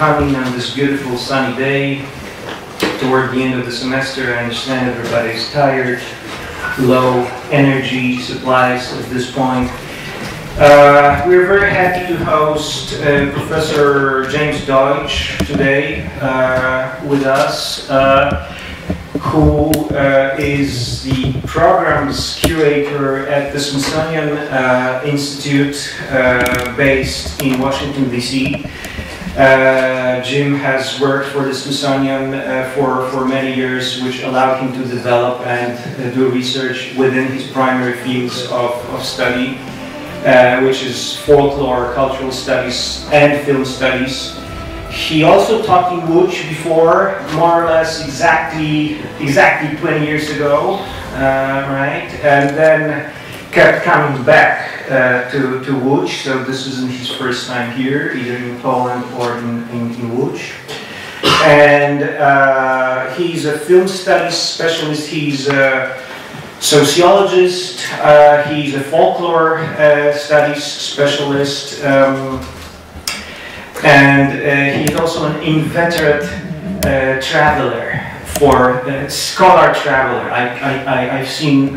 coming on this beautiful sunny day toward the end of the semester. I understand everybody's tired, low energy supplies at this point. Uh, we're very happy to host uh, Professor James Deutsch today uh, with us, uh, who uh, is the programs curator at the Smithsonian uh, Institute based in Washington, D.C. Uh, Jim has worked for the Smithsonian uh, for, for many years, which allowed him to develop and uh, do research within his primary fields of, of study, uh, which is folklore, cultural studies, and film studies. He also taught in Łódź before, more or less exactly, exactly 20 years ago, uh, right? And then kept coming back uh, to, to Łódź, so this isn't his first time here, either in Poland or in, in, in Łódź. And uh, he's a film studies specialist, he's a sociologist, uh, he's a folklore uh, studies specialist, um, and uh, he's also an inveterate uh, traveler for scholar traveler. I, I, I, have seen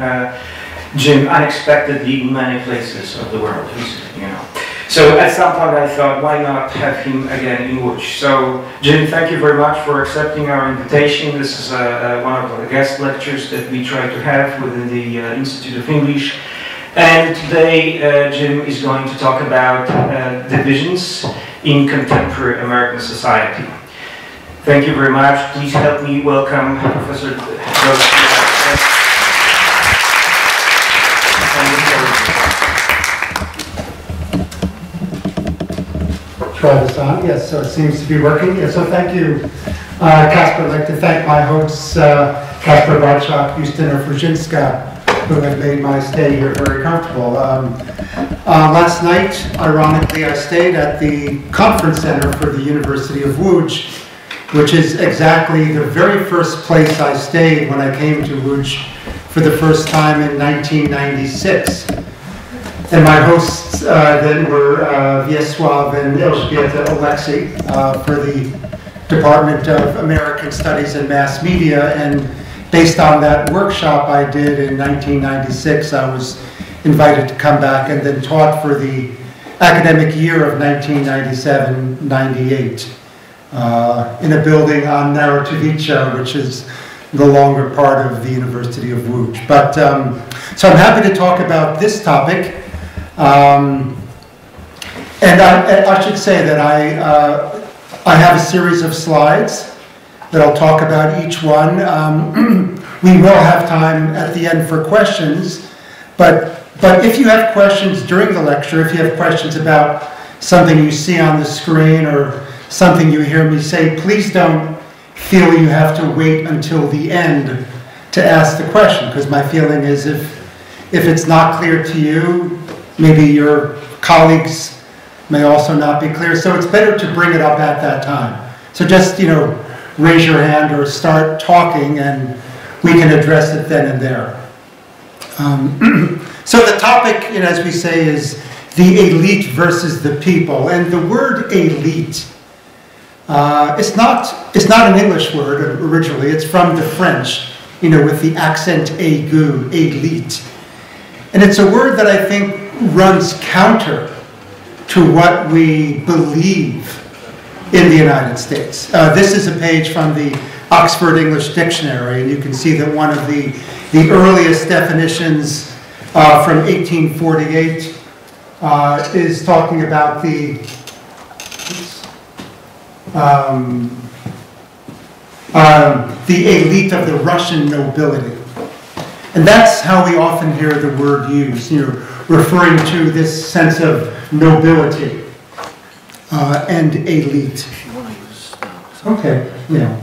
Jim unexpectedly in many places of the world. you know. So at some point I thought, why not have him again in Łódź? So Jim, thank you very much for accepting our invitation. This is uh, uh, one of the guest lectures that we try to have within the uh, Institute of English. And today uh, Jim is going to talk about uh, divisions in contemporary American society. Thank you very much. Please help me welcome Professor try this on. Yes, so it seems to be working. So thank you, uh, Kacper. I'd like to thank my hosts, uh, Kacper Bartczak, Justyna Fruzińska, who have made my stay here very comfortable. Um, uh, last night, ironically, I stayed at the conference center for the University of Łódź, which is exactly the very first place I stayed when I came to Łódź for the first time in 1996. And my hosts uh, then were uh, and Elżbieta Oleksy uh, for the Department of American Studies and Mass Media. And based on that workshop I did in 1996, I was invited to come back and then taught for the academic year of 1997-98 uh, in a building on Narutowicza, which is the longer part of the University of Łódź. But um, so I'm happy to talk about this topic. Um, and I, I, should say that I, uh, I have a series of slides that I'll talk about each one. Um, we will have time at the end for questions, but, but if you have questions during the lecture, if you have questions about something you see on the screen or something you hear me say, please don't feel you have to wait until the end to ask the question, because my feeling is if, if it's not clear to you, Maybe your colleagues may also not be clear. So it's better to bring it up at that time. So just, you know, raise your hand or start talking and we can address it then and there. Um, so the topic, you know, as we say, is the elite versus the people. And the word elite, uh, it's, not, it's not an English word originally. It's from the French, you know, with the accent aigu, elite. And it's a word that I think runs counter to what we believe in the United States. Uh, this is a page from the Oxford English Dictionary, and you can see that one of the, the earliest definitions uh, from 1848 uh, is talking about the um, um, the elite of the Russian nobility. And that's how we often hear the word used. You know, referring to this sense of nobility uh, and elite. Okay, yeah.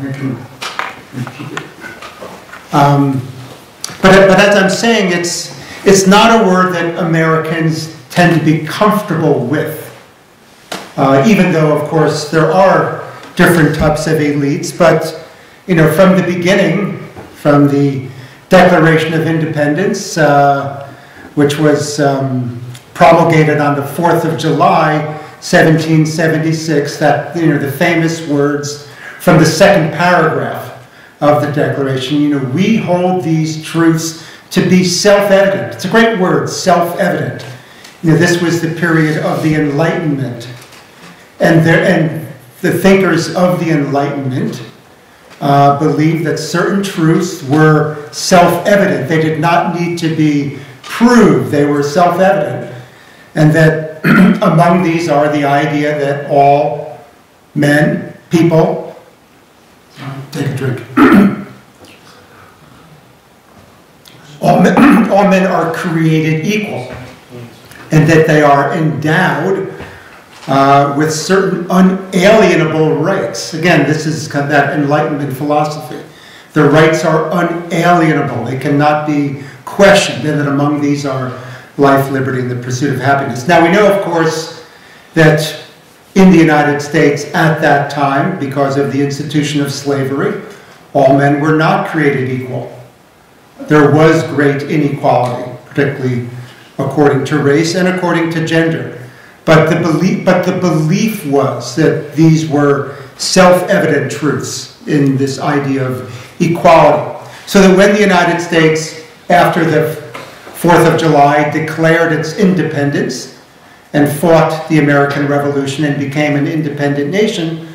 Um, but, but as I'm saying, it's, it's not a word that Americans tend to be comfortable with. Uh, even though, of course, there are different types of elites, but you know, from the beginning, from the Declaration of Independence, uh, which was um, promulgated on the 4th of July, 1776, that, you know, the famous words from the second paragraph of the Declaration. You know, we hold these truths to be self-evident. It's a great word, self-evident. You know, this was the period of the Enlightenment. And, there, and the thinkers of the Enlightenment uh, believed that certain truths were self-evident. They did not need to be proved. They were self-evident. And that among these are the idea that all men, people, take a drink. all, men, all men are created equal and that they are endowed uh, with certain unalienable rights. Again, this is kind of that Enlightenment philosophy. The rights are unalienable, they cannot be questioned, and that among these are life, liberty, and the pursuit of happiness. Now, we know, of course, that in the United States at that time, because of the institution of slavery, all men were not created equal. There was great inequality, particularly according to race and according to gender. But the belief, but the belief was that these were self-evident truths in this idea of equality. So that when the United States, after the 4th of July, declared its independence and fought the American Revolution and became an independent nation,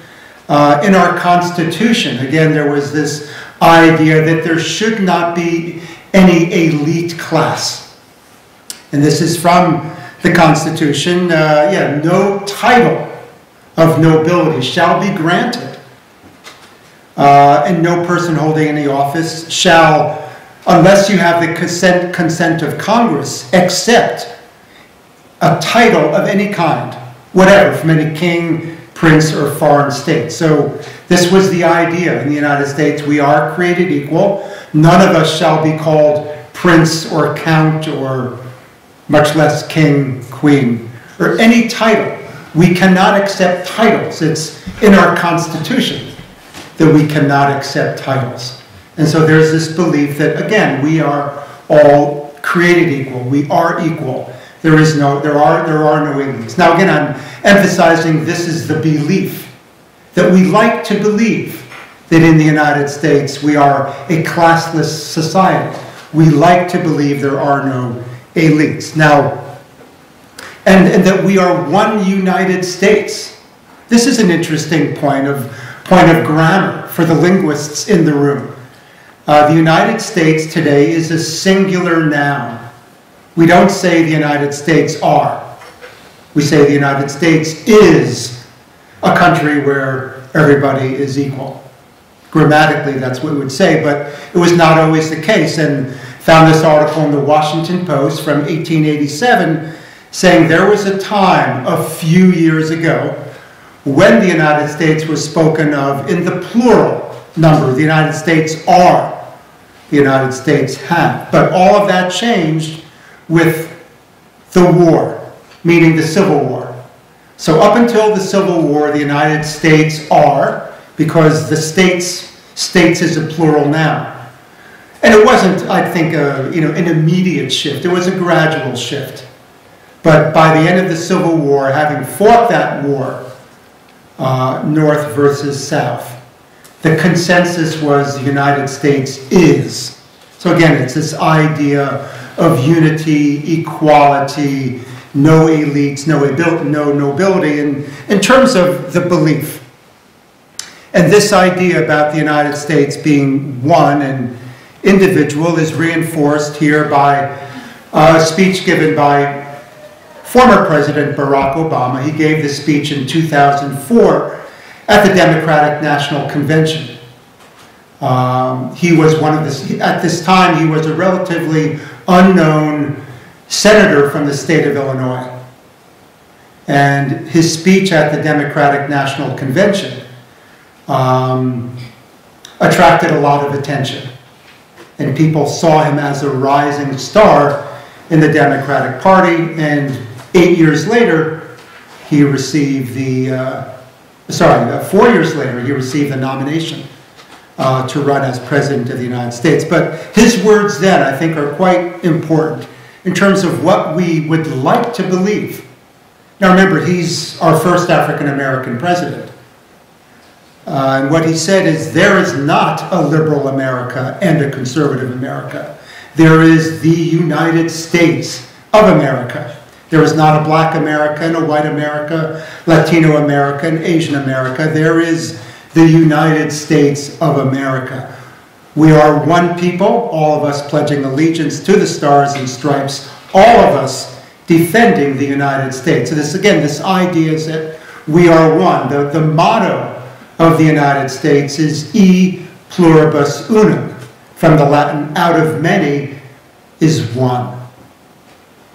uh, in our Constitution, again, there was this idea that there should not be any elite class. And this is from the Constitution, uh, yeah, no title of nobility shall be granted, uh, and no person holding any office shall, unless you have the consent, consent of Congress, accept a title of any kind, whatever, from any king, prince, or foreign state. So this was the idea in the United States. We are created equal. None of us shall be called prince or count or much less king, queen, or any title. We cannot accept titles. It's in our Constitution that we cannot accept titles. And so there's this belief that, again, we are all created equal. We are equal. There is no, there are, there are no aliens. Now, again, I'm emphasizing this is the belief that we like to believe that in the United States we are a classless society. We like to believe there are no elites. Now, and, and that we are one United States. This is an interesting point of, point of grammar for the linguists in the room. Uh, the United States today is a singular noun. We don't say the United States are. We say the United States is a country where everybody is equal. Grammatically, that's what we would say, but it was not always the case. And found this article in the Washington Post from 1887 saying there was a time a few years ago when the United States was spoken of in the plural number. The United States are, the United States had. But all of that changed with the war, meaning the Civil War. So up until the Civil War, the United States are, because the states, states is a plural noun. And it wasn't, I think, a, you know, an immediate shift. It was a gradual shift. But by the end of the Civil War, having fought that war, uh, North versus South, the consensus was the United States is. So again, it's this idea of unity, equality, no elites, no, no nobility, in, in terms of the belief. And this idea about the United States being one and individual is reinforced here by a speech given by former President Barack Obama. He gave this speech in 2004 at the Democratic National Convention. Um, he was one of the, at this time, he was a relatively unknown senator from the state of Illinois. And his speech at the Democratic National Convention um, attracted a lot of attention and people saw him as a rising star in the Democratic Party. And eight years later, he received the, uh, sorry, uh, four years later, he received the nomination uh, to run as President of the United States. But his words then, I think, are quite important in terms of what we would like to believe Now remember, he's our first African American president. Uh, and what he said is there is not a liberal America and a conservative America. There is the United States of America. There is not a black America a white America, Latino America and Asian America. There is the United States of America. We are one people, all of us pledging allegiance to the stars and stripes, all of us defending the United States. So this, again, this idea is that we are one. The, the motto of the United States is e pluribus unum, from the Latin, out of many is one.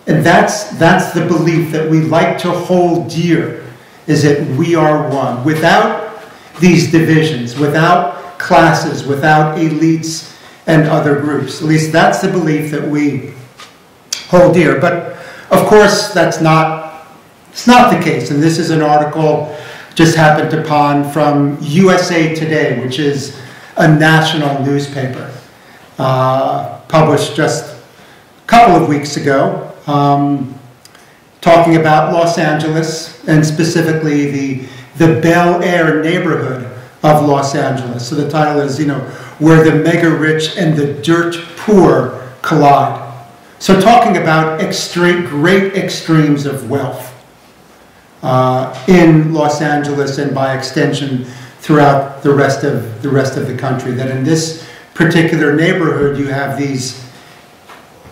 And that's, that's the belief that we like to hold dear, is that we are one. Without these divisions, without classes, without elites and other groups. At least that's the belief that we hold dear. But of course, that's not, it's not the case. And this is an article just happened upon from USA Today, which is a national newspaper, uh, published just a couple of weeks ago, um, talking about Los Angeles and specifically the, the Bel Air neighborhood of Los Angeles. So the title is, you know, where the mega rich and the dirt poor collide. So talking about extreme, great extremes of wealth uh, in Los Angeles and by extension throughout the rest of the rest of the country. That in this particular neighborhood you have these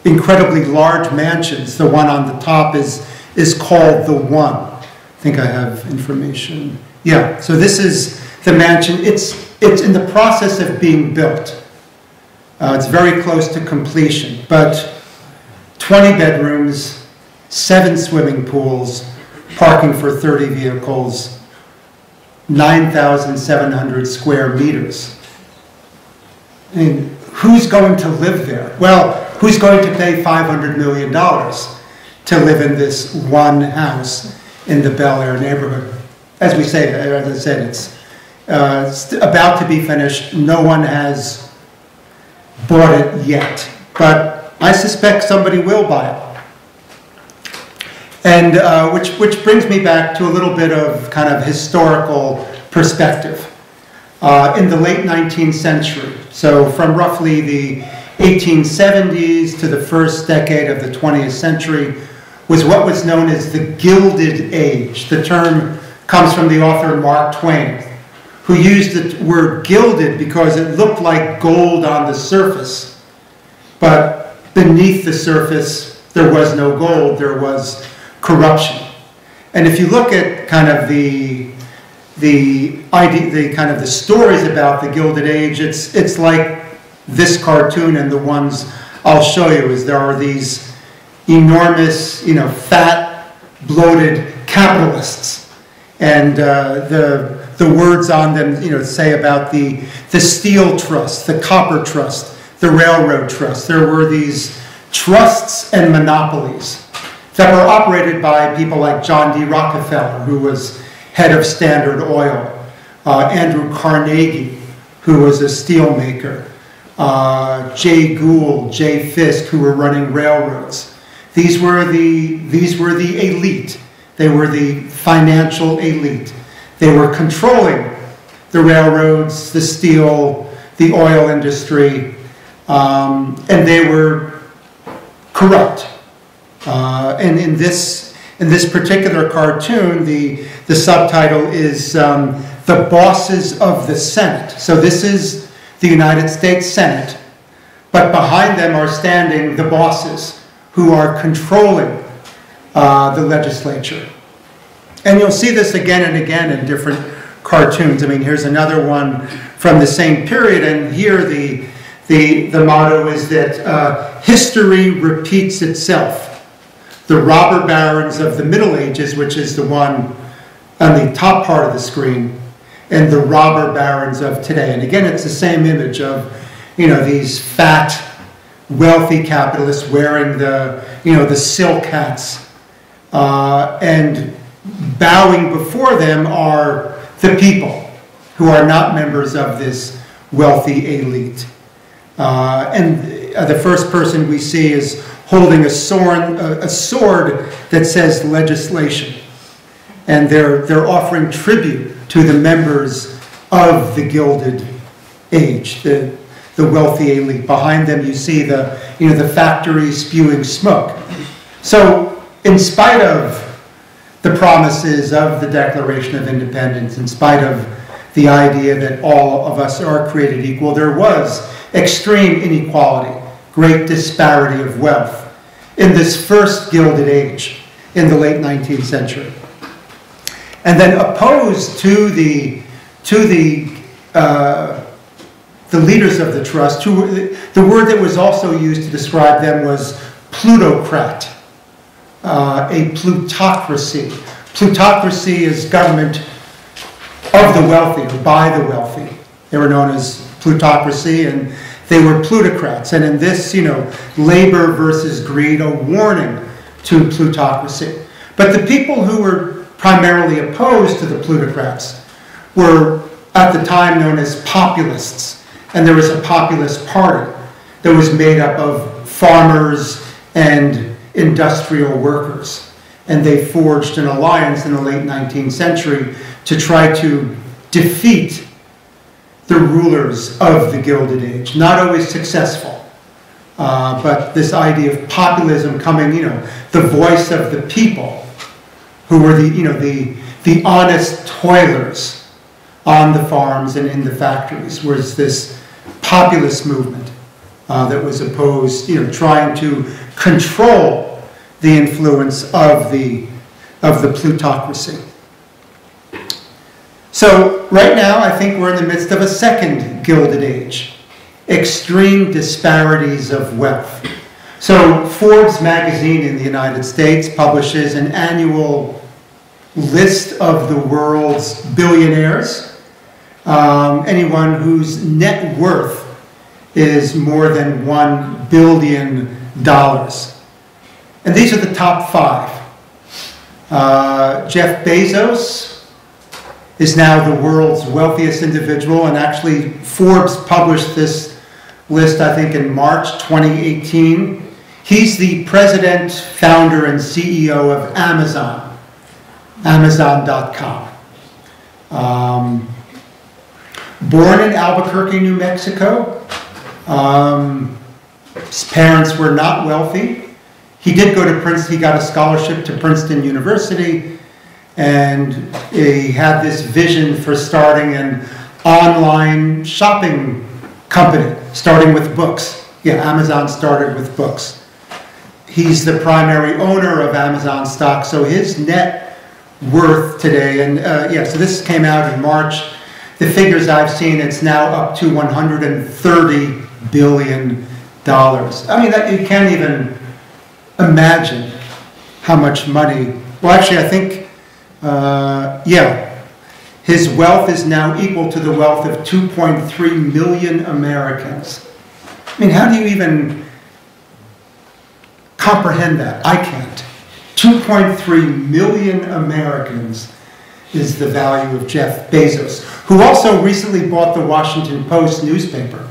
incredibly large mansions. The one on the top is is called the One. I think I have information. Yeah. So this is the mansion. It's it's in the process of being built. Uh, it's very close to completion, but 20 bedrooms, seven swimming pools, parking for 30 vehicles, 9,700 square meters. I mean, who's going to live there? Well, who's going to pay $500 million to live in this one house in the Bel Air neighborhood? As we say, as I said, it's, uh, it's about to be finished. No one has bought it yet, but I suspect somebody will buy it. And uh, which, which brings me back to a little bit of kind of historical perspective. Uh, in the late 19th century, so from roughly the 1870s to the first decade of the 20th century, was what was known as the Gilded Age. The term comes from the author Mark Twain, who used the word gilded because it looked like gold on the surface, but beneath the surface there was no gold, there was corruption. And if you look at kind of the the idea, the kind of the stories about the Gilded Age, it's it's like this cartoon and the ones I'll show you. Is there are these enormous, you know, fat, bloated capitalists, and uh, the the words on them, you know, say about the the steel trust, the copper trust, the railroad trust. There were these trusts and monopolies that were operated by people like John D. Rockefeller, who was head of Standard Oil, uh, Andrew Carnegie, who was a steelmaker, uh, Jay Gould, Jay Fisk, who were running railroads. These were the, these were the elite. They were the financial elite. They were controlling the railroads, the steel, the oil industry, um, and they were corrupt. Uh, and in this, in this particular cartoon, the, the subtitle is um, The Bosses of the Senate. So this is the United States Senate, but behind them are standing the bosses who are controlling uh, the legislature. And you'll see this again and again in different cartoons. I mean, here's another one from the same period, and here the, the, the motto is that uh, history repeats itself the robber barons of the Middle Ages, which is the one on the top part of the screen, and the robber barons of today. And again, it's the same image of, you know, these fat, wealthy capitalists wearing the, you know, the silk hats. Uh, and bowing before them are the people who are not members of this wealthy elite. Uh, and the first person we see is holding a sword, a sword that says legislation. and they're, they're offering tribute to the members of the Gilded Age, the, the wealthy elite. Behind them, you see the, you know, the factory spewing smoke. So, in spite of the promises of the Declaration of Independence, in spite of the idea that all of us are created equal, there was extreme inequality, great disparity of wealth in this first Gilded Age in the late 19th century. And then opposed to the, to the, uh, the leaders of the trust, the word that was also used to describe them was plutocrat, uh, a plutocracy. Plutocracy is government of the wealthy or by the wealthy. They were known as plutocracy, and they were plutocrats. And in this, you know, labor versus greed, a warning to plutocracy. But the people who were primarily opposed to the plutocrats were at the time known as populists. And there was a populist party that was made up of farmers and industrial workers. And they forged an alliance in the late 19th century to try to defeat the rulers of the Gilded Age. Not always successful, uh, but this idea of populism coming, you know, the voice of the people, who were the, you know, the, the honest toilers on the farms and in the factories, was this populist movement uh, that was opposed, you know, trying to control the influence of the, of the plutocracy. So right now, I think we're in the midst of a second Gilded Age. Extreme disparities of wealth. So Forbes magazine in the United States publishes an annual list of the world's billionaires. Um, anyone whose net worth is more than one billion dollars. And these are the top five. Uh, Jeff Bezos, is now the world's wealthiest individual, and actually Forbes published this list, I think, in March 2018. He's the president, founder, and CEO of Amazon, Amazon.com. Um, born in Albuquerque, New Mexico, um, his parents were not wealthy. He did go to Princeton, he got a scholarship to Princeton University and he had this vision for starting an online shopping company, starting with books. Yeah, Amazon started with books. He's the primary owner of Amazon stock, so his net worth today, and uh, yeah, so this came out in March. The figures I've seen, it's now up to 130 billion dollars. I mean, that, you can't even imagine how much money. Well, actually, I think uh, yeah, his wealth is now equal to the wealth of 2.3 million Americans. I mean, how do you even comprehend that? I can't. 2.3 million Americans is the value of Jeff Bezos, who also recently bought the Washington Post newspaper.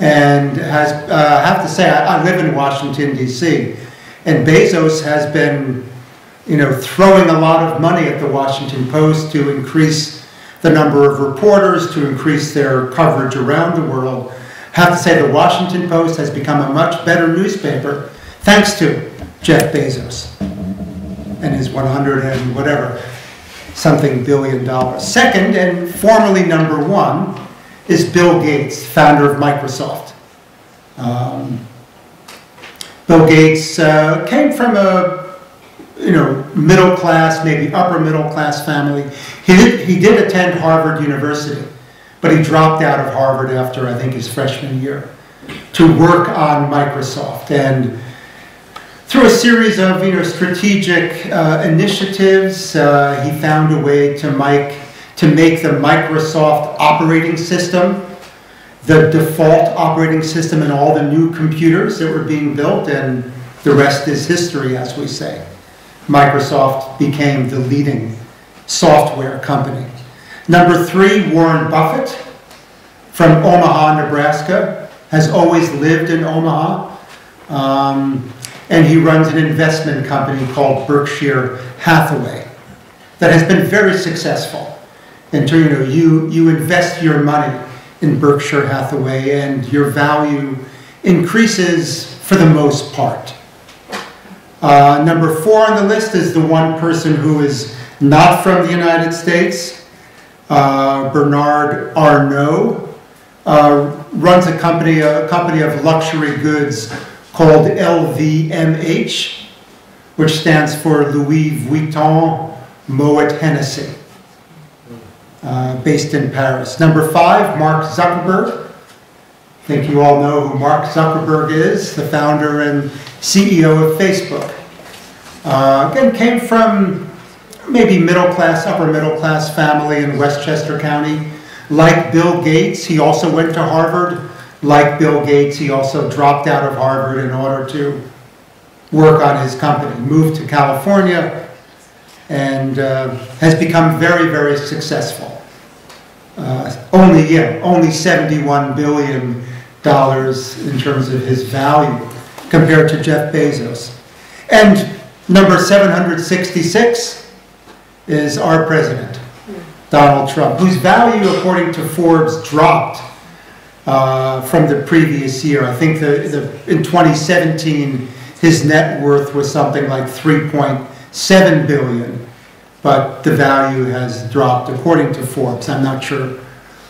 And has, uh, I have to say, I, I live in Washington, D.C., and Bezos has been you know, throwing a lot of money at the Washington Post to increase the number of reporters, to increase their coverage around the world. I have to say the Washington Post has become a much better newspaper thanks to Jeff Bezos and his 100 and whatever something billion dollars. Second, and formerly number one, is Bill Gates, founder of Microsoft. Um, Bill Gates uh, came from a you know, middle class, maybe upper middle class family. He did, he did attend Harvard University, but he dropped out of Harvard after, I think, his freshman year to work on Microsoft. And through a series of, you know, strategic uh, initiatives, uh, he found a way to make, to make the Microsoft operating system the default operating system in all the new computers that were being built, and the rest is history, as we say. Microsoft became the leading software company. Number three, Warren Buffett from Omaha, Nebraska, has always lived in Omaha. Um, and he runs an investment company called Berkshire Hathaway. that has been very successful. And you know, you, you invest your money in Berkshire Hathaway and your value increases for the most part. Uh, number four on the list is the one person who is not from the United States, uh, Bernard Arnault. Uh, runs a company, a company of luxury goods called LVMH, which stands for Louis Vuitton Moet Hennessy, uh, based in Paris. Number five, Mark Zuckerberg. I think you all know who Mark Zuckerberg is, the founder and CEO of Facebook. Uh, again, came from maybe middle class, upper middle class family in Westchester County. Like Bill Gates, he also went to Harvard. Like Bill Gates, he also dropped out of Harvard in order to work on his company. Moved to California and uh, has become very, very successful. Uh, only, yeah, only 71 billion dollars in terms of his value compared to Jeff Bezos. And number 766 is our president, Donald Trump, whose value, according to Forbes, dropped uh, from the previous year. I think the, the, in 2017, his net worth was something like 3.7 billion, but the value has dropped according to Forbes. I'm not sure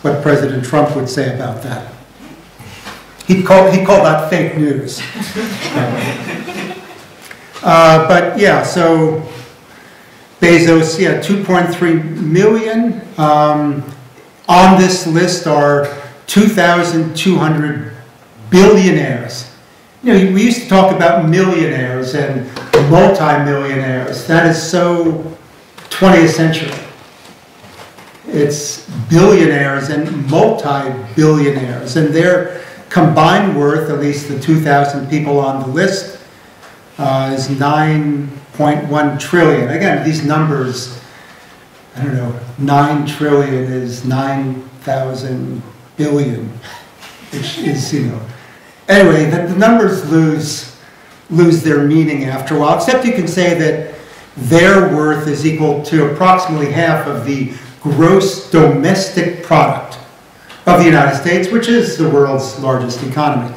what President Trump would say about that. He called, he called that fake news. uh, but yeah, so Bezos, yeah, 2.3 million. Um, on this list are 2,200 billionaires. You know, we used to talk about millionaires and multimillionaires. That is so 20th century. It's billionaires and multi-billionaires, and their combined worth, at least the 2,000 people on the list, uh, is 9.1 trillion. Again, these numbers, I don't know, 9 trillion is 9,000 billion, which is, you know. Anyway, the, the numbers lose, lose their meaning after a while, except you can say that their worth is equal to approximately half of the gross domestic product of the United States, which is the world's largest economy.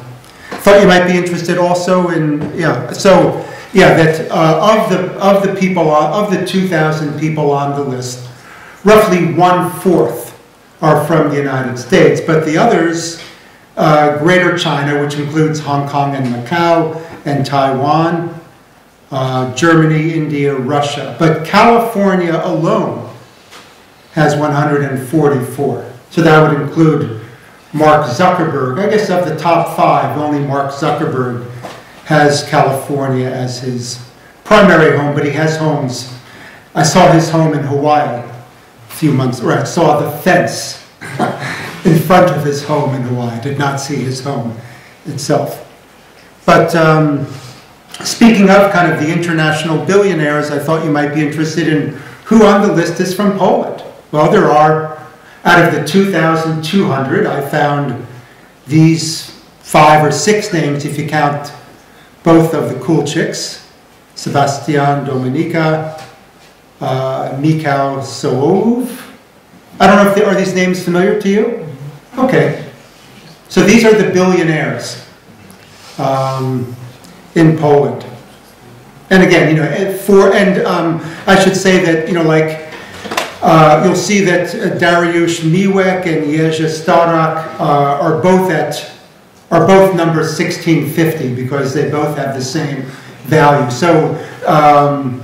Thought you might be interested also in, yeah, so, yeah, that uh, of, the, of the people, of the 2,000 people on the list, roughly one-fourth are from the United States, but the others, uh, Greater China, which includes Hong Kong and Macau and Taiwan, uh, Germany, India, Russia. But California alone has 144. So that would include Mark Zuckerberg. I guess of the top five, only Mark Zuckerberg has California as his primary home, but he has homes. I saw his home in Hawaii few months, or I saw the fence in front of his home in Hawaii. Did not see his home itself. But um, speaking of kind of the international billionaires, I thought you might be interested in who on the list is from Poland. Well, there are, out of the 2,200, I found these five or six names if you count both of the Kulczyks, Sebastian Dominika, uh, Mikhail Sołowow. I don't know if they, are these names familiar to you? Okay. So these are the billionaires um, in Poland. And again, you know, for, and um, I should say that, you know, like, uh, you'll see that uh, Dariusz Miłek and Jerzy Starak uh, are both at, are both number 1650 because they both have the same value. So um,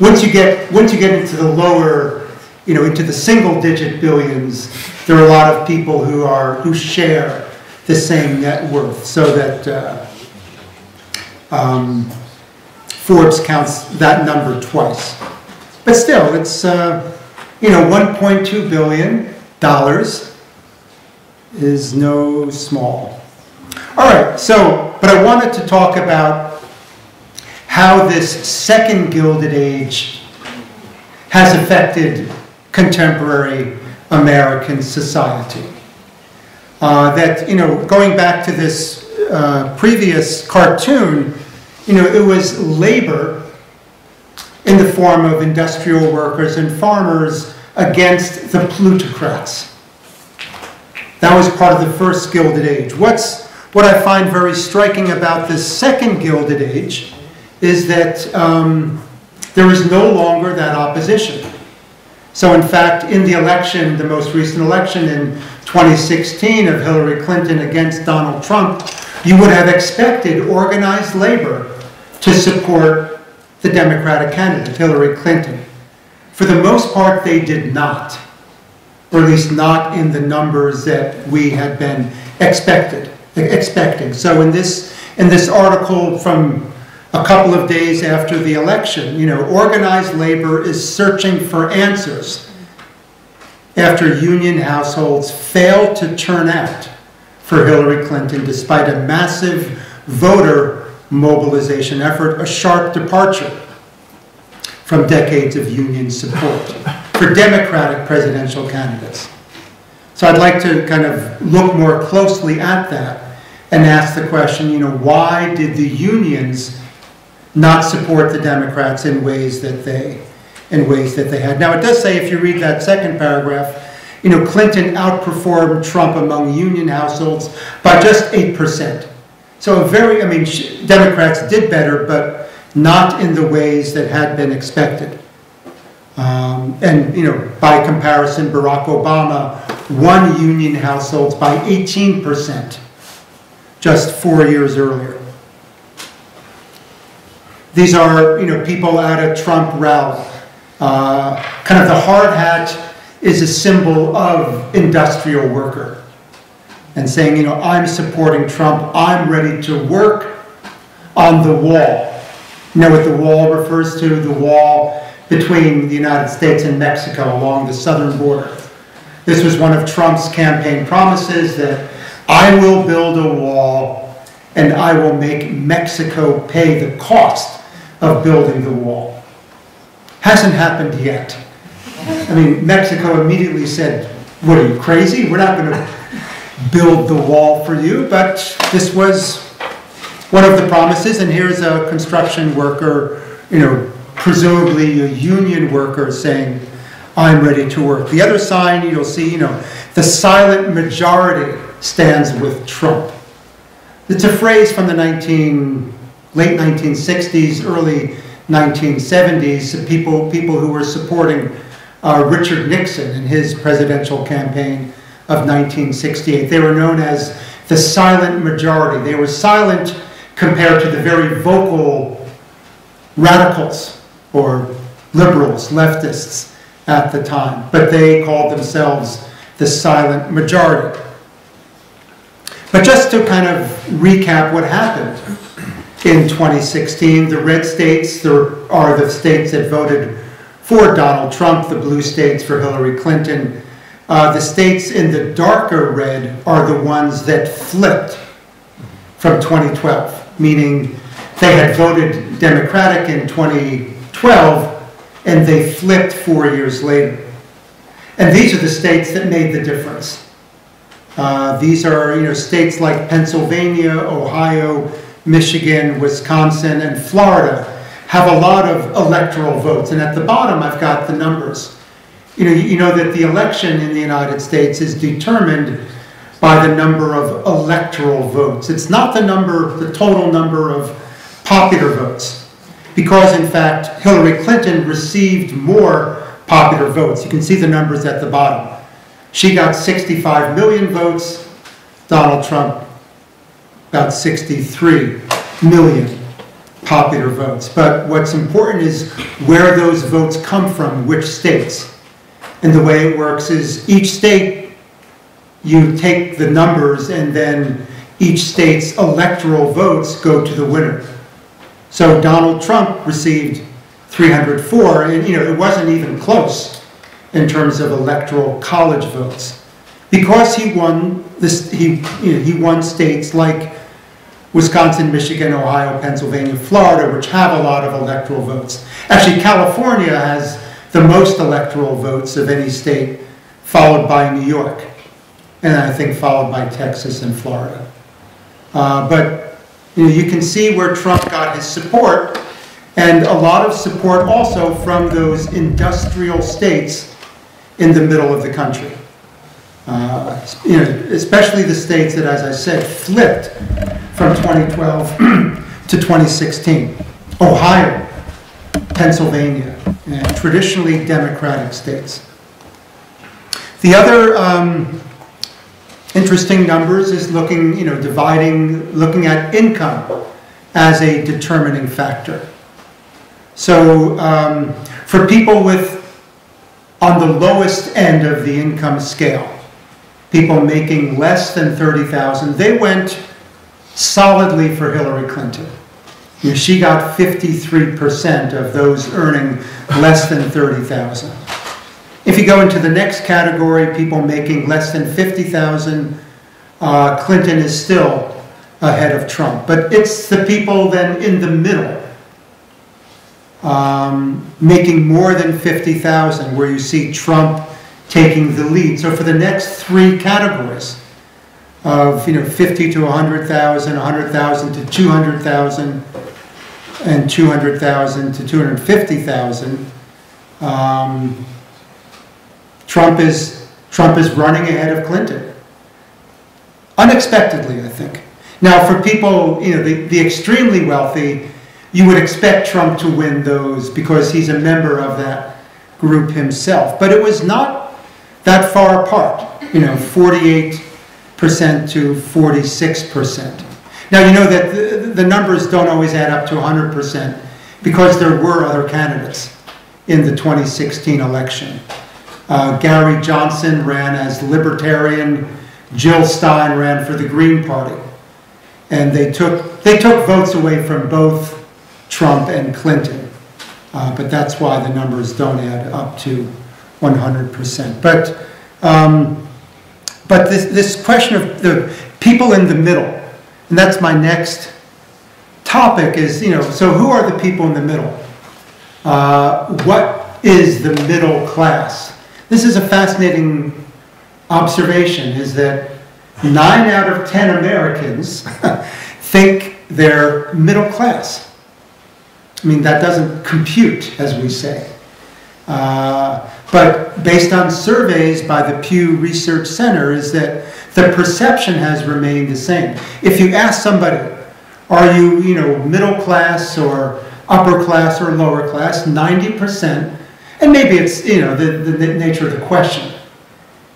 once you get, once you get into the lower, you know, into the single digit billions, there are a lot of people who are, who share the same net worth so that uh, um, Forbes counts that number twice. But still, it's, uh, you know, 1.2 billion dollars is no small. All right, so, but I wanted to talk about how this second Gilded Age has affected contemporary American society. Uh, that, you know, going back to this uh, previous cartoon, you know, it was labor in the form of industrial workers and farmers against the plutocrats. That was part of the first Gilded Age. What's, what I find very striking about this second Gilded Age is that um, there is no longer that opposition. So in fact, in the election, the most recent election in 2016 of Hillary Clinton against Donald Trump, you would have expected organized labor to support the Democratic candidate, Hillary Clinton. For the most part, they did not, or at least not in the numbers that we had been expected, expecting. So in this, in this article from a couple of days after the election, you know, organized labor is searching for answers after union households failed to turn out for Hillary Clinton despite a massive voter mobilization effort, a sharp departure from decades of union support for Democratic presidential candidates. So I'd like to kind of look more closely at that and ask the question, you know, why did the unions not support the Democrats in ways that they in ways that they had. Now it does say if you read that second paragraph, you know, Clinton outperformed Trump among union households by just 8%. So a very, I mean, Democrats did better, but not in the ways that had been expected. Um, and, you know, by comparison, Barack Obama won union households by 18% just four years earlier. These are, you know, people at a Trump rally. Uh, kind of the hard hat is a symbol of industrial worker. And saying, you know, I'm supporting Trump, I'm ready to work on the wall. You know what the wall refers to? The wall between the United States and Mexico along the southern border. This was one of Trump's campaign promises that I will build a wall and I will make Mexico pay the cost of building the wall. Hasn't happened yet. I mean, Mexico immediately said, what are you, crazy? We're not going to build the wall for you. But this was one of the promises, and here's a construction worker, you know, presumably a union worker saying, I'm ready to work. The other sign you'll see, you know, the silent majority stands with Trump. It's a phrase from the 19 late 1960s, early 1970s, people, people who were supporting uh, Richard Nixon in his presidential campaign of 1968. They were known as the silent majority. They were silent compared to the very vocal radicals or liberals, leftists at the time, but they called themselves the silent majority. But just to kind of recap what happened, in 2016. The red states are the states that voted for Donald Trump, the blue states for Hillary Clinton. Uh, the states in the darker red are the ones that flipped from 2012, meaning they had voted Democratic in 2012 and they flipped four years later. And these are the states that made the difference. Uh, these are you know, states like Pennsylvania, Ohio, Michigan, Wisconsin, and Florida have a lot of electoral votes. And at the bottom, I've got the numbers. You know, you know that the election in the United States is determined by the number of electoral votes. It's not the number, the total number of popular votes. Because in fact, Hillary Clinton received more popular votes. You can see the numbers at the bottom. She got 65 million votes. Donald Trump about 63 million popular votes. But what's important is where those votes come from, which states. And the way it works is each state, you take the numbers and then each state's electoral votes go to the winner. So Donald Trump received 304, and you know, it wasn't even close in terms of electoral college votes. Because he won this, he, you know, he won states like Wisconsin, Michigan, Ohio, Pennsylvania, Florida, which have a lot of electoral votes. Actually, California has the most electoral votes of any state, followed by New York, and I think followed by Texas and Florida. Uh, but you, know, you can see where Trump got his support, and a lot of support also from those industrial states in the middle of the country. Uh, you know, especially the states that, as I said, flipped from 2012 to 2016. Ohio, Pennsylvania, and traditionally Democratic states. The other um, interesting numbers is looking, you know, dividing, looking at income as a determining factor. So um, for people with, on the lowest end of the income scale, people making less than 30,000, they went solidly for Hillary Clinton. You know, she got 53% of those earning less than 30,000. If you go into the next category, people making less than 50,000, uh, Clinton is still ahead of Trump. But it's the people then in the middle, um, making more than 50,000, where you see Trump taking the lead. So for the next three categories of you know 50 to 100,000, 100,000 to 200,000, and 200,000 to 250,000, um, Trump is Trump is running ahead of Clinton. Unexpectedly, I think. Now, for people, you know, the, the extremely wealthy, you would expect Trump to win those because he's a member of that group himself. But it was not that far apart, you know, 48% to 46%. Now, you know that the, the numbers don't always add up to 100% because there were other candidates in the 2016 election. Uh, Gary Johnson ran as Libertarian. Jill Stein ran for the Green Party. And they took, they took votes away from both Trump and Clinton. Uh, but that's why the numbers don't add up to 100%. But, um, but this, this question of the people in the middle, and that's my next topic is, you know, so who are the people in the middle? Uh, what is the middle class? This is a fascinating observation, is that nine out of 10 Americans think they're middle class. I mean, that doesn't compute, as we say. Uh, but based on surveys by the Pew Research Center, is that the perception has remained the same. If you ask somebody, are you, you know, middle class or upper class or lower class, 90%, and maybe it's, you know, the, the, nature of the question.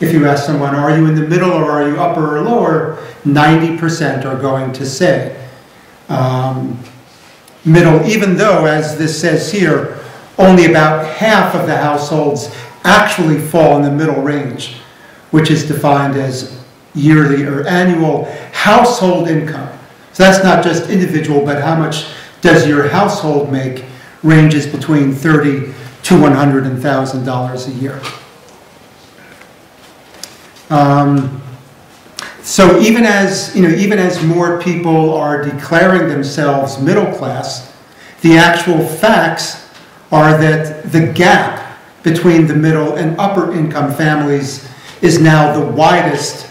If you ask someone, are you in the middle or are you upper or lower, 90% are going to say um, middle, even though, as this says here, only about half of the households actually fall in the middle range, which is defined as yearly or annual household income. So that's not just individual, but how much does your household make ranges between 30 to $100,000 a year. Um, so even as, you know, even as more people are declaring themselves middle class, the actual facts are that the gap between the middle and upper income families is now the widest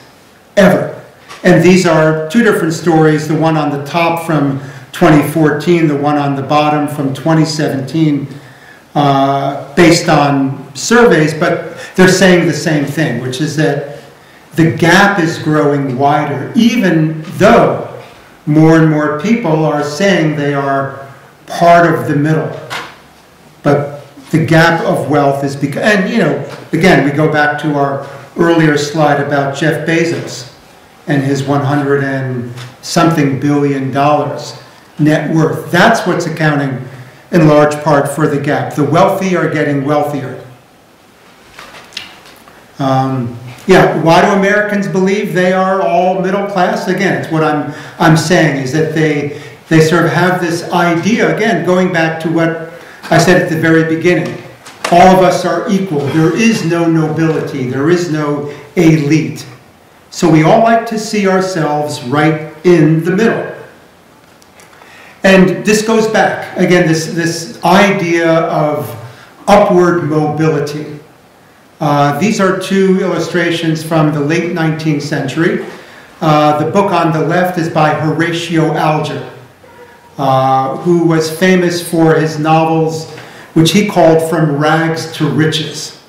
ever. And these are two different stories, the one on the top from 2014, the one on the bottom from 2017, uh, based on surveys, but they're saying the same thing, which is that the gap is growing wider, even though more and more people are saying they are part of the middle. But the gap of wealth is because, and you know, again, we go back to our earlier slide about Jeff Bezos and his 100 and something billion dollars net worth. That's what's accounting in large part for the gap. The wealthy are getting wealthier. Um, yeah, why do Americans believe they are all middle class? Again, it's what I'm, I'm saying is that they, they sort of have this idea, again, going back to what I said at the very beginning. All of us are equal. There is no nobility. There is no elite. So we all like to see ourselves right in the middle. And this goes back, again, this, this idea of upward mobility. Uh, these are two illustrations from the late 19th century. Uh, the book on the left is by Horatio Alger. Uh, who was famous for his novels, which he called From Rags to Riches.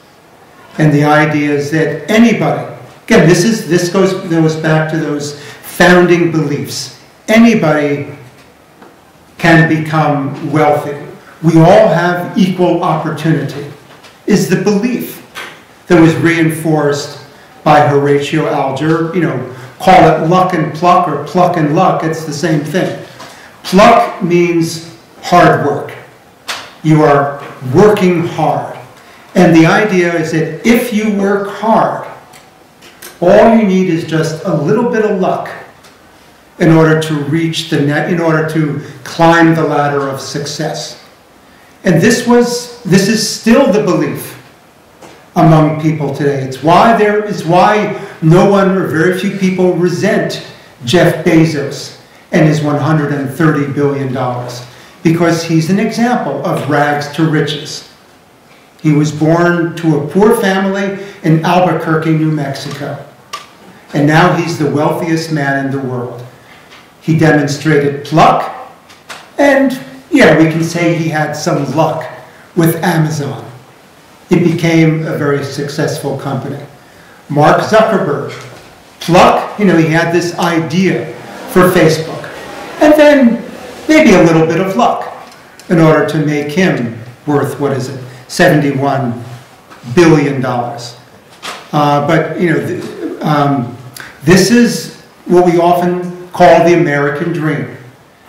And the idea is that anybody, again, this, is, this goes, goes back to those founding beliefs. Anybody can become wealthy. We all have equal opportunity, is the belief that was reinforced by Horatio Alger. You know, call it luck and pluck or pluck and luck, it's the same thing. Pluck means hard work. You are working hard. And the idea is that if you work hard, all you need is just a little bit of luck in order to reach the net, in order to climb the ladder of success. And this was, this is still the belief among people today. It's why there is why no one or very few people resent Jeff Bezos and his 130 billion dollars because he's an example of rags to riches. He was born to a poor family in Albuquerque, New Mexico. And now he's the wealthiest man in the world. He demonstrated pluck, and yeah, we can say he had some luck with Amazon. It became a very successful company. Mark Zuckerberg, pluck, you know, he had this idea for Facebook. And then maybe a little bit of luck in order to make him worth, what is it, $71 billion. Uh, but, you know, th um, this is what we often call the American dream,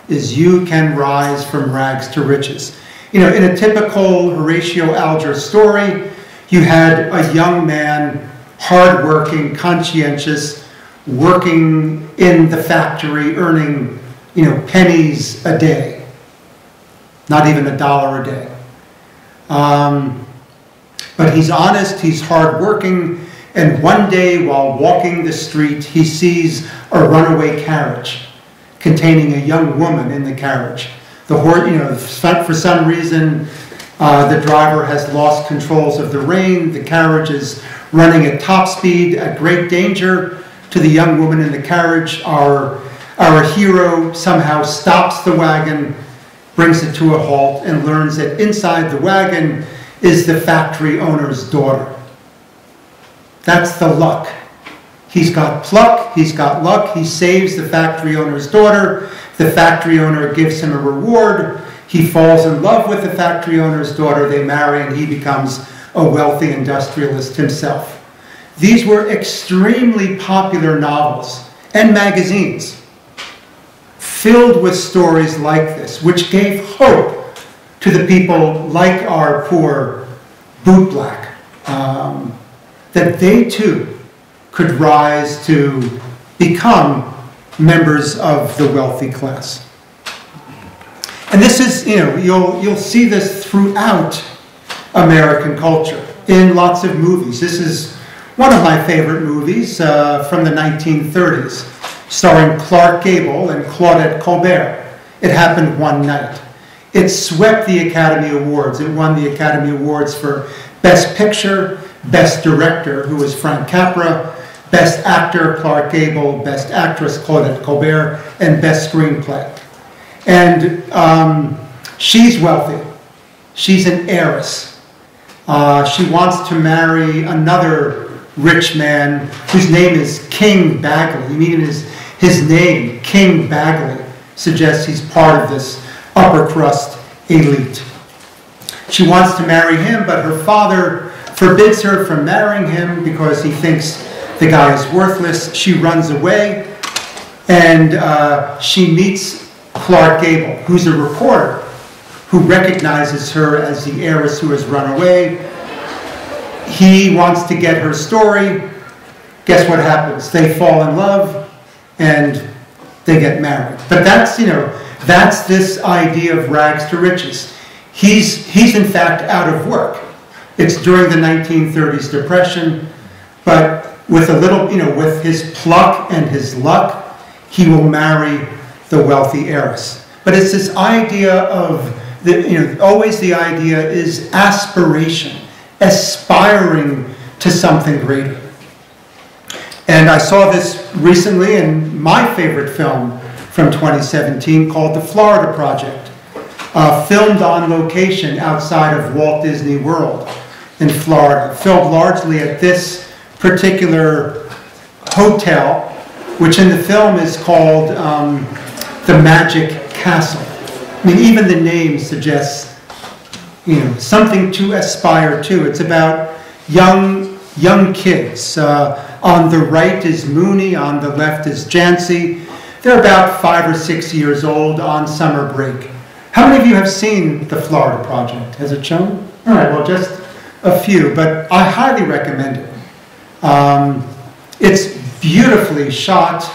is you can rise from rags to riches. You know, in a typical Horatio Alger story, you had a young man, hardworking, conscientious, working in the factory, earning, you know, pennies a day. Not even a dollar a day. Um, but he's honest, he's hardworking, and one day, while walking the street, he sees a runaway carriage containing a young woman in the carriage. The horse, you know, for some reason, uh, the driver has lost controls of the rein. The carriage is running at top speed, at great danger to the young woman in the carriage. Our, our hero somehow stops the wagon, brings it to a halt, and learns that inside the wagon is the factory owner's daughter. That's the luck. He's got pluck, he's got luck, he saves the factory owner's daughter, the factory owner gives him a reward, he falls in love with the factory owner's daughter, they marry, and he becomes a wealthy industrialist himself. These were extremely popular novels and magazines filled with stories like this, which gave hope to the people like our poor bootblack. Um, that they too could rise to become members of the wealthy class. And this is, you know, you'll, you'll see this throughout American culture in lots of movies. This is one of my favorite movies uh, from the 1930s, starring Clark Gable and Claudette Colbert. It happened one night. It swept the Academy Awards. It won the Academy Awards for Best Picture, Best Director, who was Frank Capra, Best Actor, Clark Gable, Best Actress, Claudette Colbert, and Best Screenplay. And um, she's wealthy. She's an heiress. Uh, she wants to marry another rich man whose name is King Bagley. I mean, his, his name, King Bagley, suggests he's part of this upper crust elite. She wants to marry him, but her father forbids her from marrying him because he thinks the guy is worthless. She runs away, and uh, she meets Clark Gable, who's a reporter who recognizes her as the heiress who has run away. He wants to get her story. Guess what happens? They fall in love and they get married. But that's, you know, that's this idea of rags to riches. He's, he's in fact out of work. It's during the 1930s depression, but with a little, you know, with his pluck and his luck, he will marry the wealthy heiress. But it's this idea of, the, you know, always the idea is aspiration, aspiring to something greater. And I saw this recently in my favorite film from 2017 called The Florida Project, uh, filmed on location outside of Walt Disney World in Florida, filmed largely at this particular hotel, which in the film is called um, the Magic Castle. I mean, even the name suggests, you know, something to aspire to. It's about young young kids. Uh, on the right is Moonee, on the left is Jancey. They're about five or six years old on summer break. How many of you have seen the Florida Project? Has it shown? All right, well, just a few, but I highly recommend it. Um, it's beautifully shot,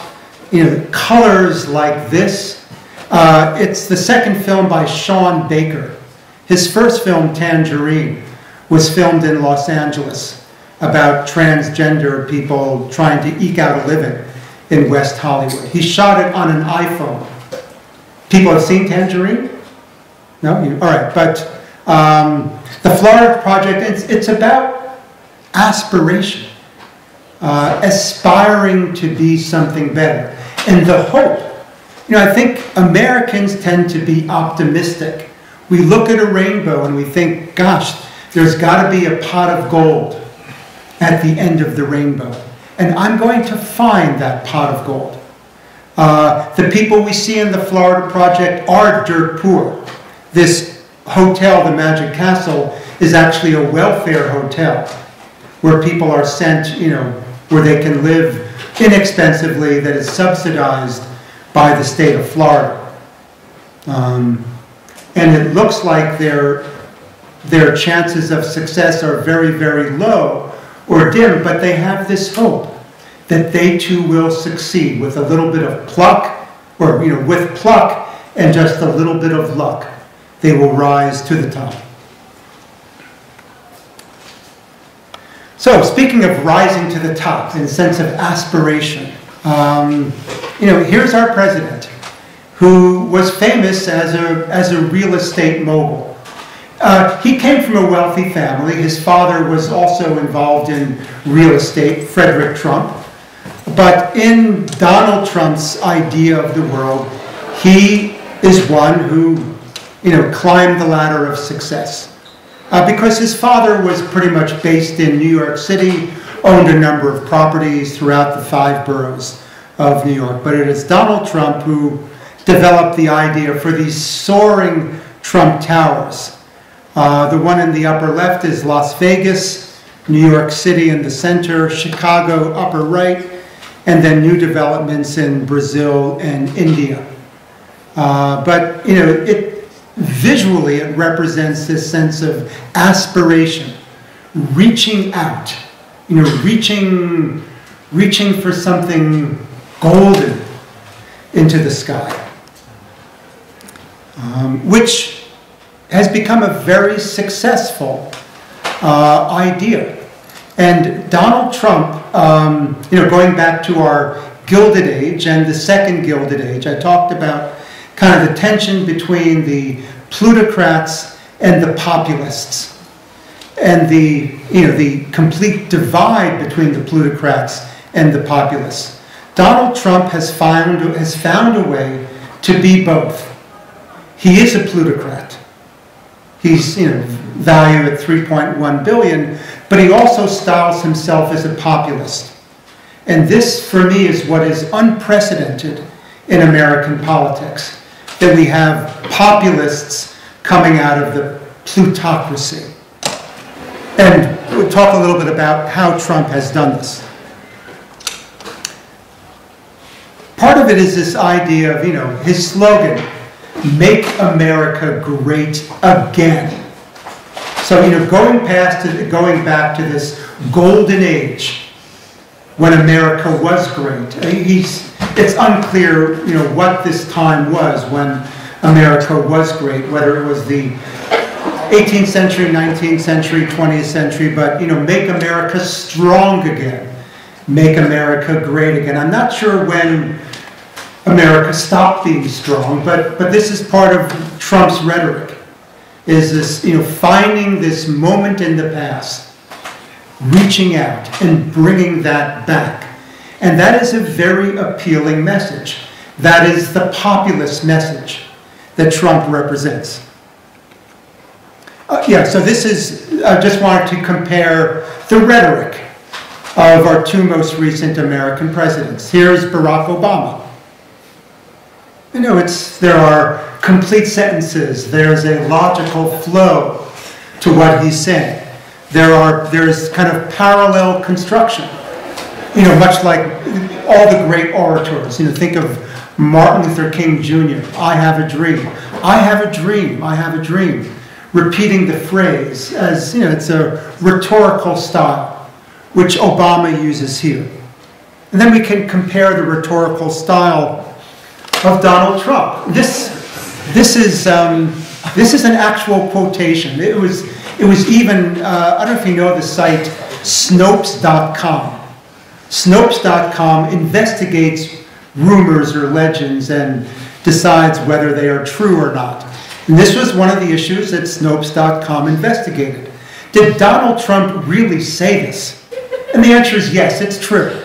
know, colors like this. Uh, it's the second film by Sean Baker. His first film, Tangerine, was filmed in Los Angeles about transgender people trying to eke out a living in West Hollywood. He shot it on an iPhone. People have seen Tangerine? No? You, all right, but um, the Florida Project, it's, it's about aspiration, uh, aspiring to be something better, and the hope. You know, I think Americans tend to be optimistic. We look at a rainbow and we think, gosh, there's got to be a pot of gold at the end of the rainbow. And I'm going to find that pot of gold. Uh, the people we see in the Florida Project are dirt poor. This hotel, the Magic Castle, is actually a welfare hotel where people are sent, you know, where they can live inexpensively that is subsidized by the state of Florida. Um, and it looks like their, their chances of success are very, very low or dim, but they have this hope that they too will succeed with a little bit of pluck, or you know, with pluck and just a little bit of luck, they will rise to the top. So, speaking of rising to the top in sense of aspiration, um, you know, here's our president, who was famous as a, as a real estate mogul. Uh, he came from a wealthy family. His father was also involved in real estate, Frederick Trump. But in Donald Trump's idea of the world, he is one who, you know, climbed the ladder of success. Uh, because his father was pretty much based in New York City, owned a number of properties throughout the five boroughs of New York. But it is Donald Trump who developed the idea for these soaring Trump towers uh, the one in the upper left is Las Vegas, New York City in the center, Chicago upper right, and then new developments in Brazil and India. Uh, but you know, it visually it represents this sense of aspiration, reaching out, you know, reaching, reaching for something golden into the sky, um, which has become a very successful uh, idea. And Donald Trump, um, you know, going back to our Gilded Age and the second Gilded Age, I talked about kind of the tension between the plutocrats and the populists, and the you know the complete divide between the plutocrats and the populists. Donald Trump has found has found a way to be both. He is a plutocrat. He's you know, valued at 3.1 billion, but he also styles himself as a populist. And this, for me, is what is unprecedented in American politics, that we have populists coming out of the plutocracy. And we'll talk a little bit about how Trump has done this. Part of it is this idea of, you know, his slogan, make America great again. So, you know, going past to, going back to this golden age when America was great. Uh, he's, it's unclear, you know, what this time was when America was great, whether it was the 18th century, 19th century, 20th century, but, you know, make America strong again. Make America great again. I'm not sure when America stop being strong, but, but this is part of Trump's rhetoric, is this, you know, finding this moment in the past, reaching out and bringing that back. And that is a very appealing message. That is the populist message that Trump represents. Uh, yeah, so this is, I just wanted to compare the rhetoric of our two most recent American presidents. Here's Barack Obama. You know, it's, there are complete sentences, there's a logical flow to what he's saying. There are, there's kind of parallel construction. You know, much like all the great orators. You know, think of Martin Luther King Jr., I have a dream. I have a dream, I have a dream. Repeating the phrase as, you know, it's a rhetorical style, which Obama uses here. And then we can compare the rhetorical style of Donald Trump. This, this, is, um, this is an actual quotation. It was, it was even, uh, I don't know if you know the site, Snopes.com. Snopes.com investigates rumors or legends and decides whether they are true or not. And this was one of the issues that Snopes.com investigated. Did Donald Trump really say this? And the answer is yes, it's true.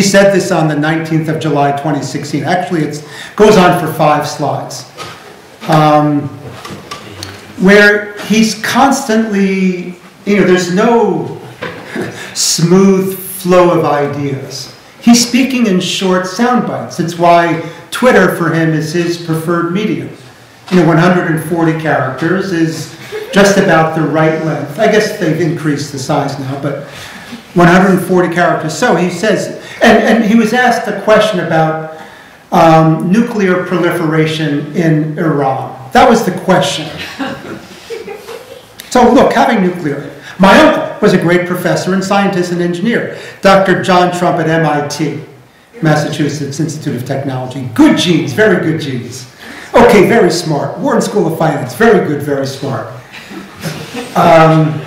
He said this on the 19th of July 2016. Actually, it goes on for five slides. Um, where he's constantly, you know, there's no smooth flow of ideas. He's speaking in short sound bites. It's why Twitter for him is his preferred medium. You know, 140 characters is just about the right length. I guess they've increased the size now, but 140 characters. So he says, and, and he was asked a question about um, nuclear proliferation in Iran. That was the question. so look, having nuclear. My uncle was a great professor and scientist and engineer, Dr. John Trump at MIT, Massachusetts Institute of Technology. Good genes, very good genes. Okay, very smart. Wharton School of Finance, very good, very smart. Um,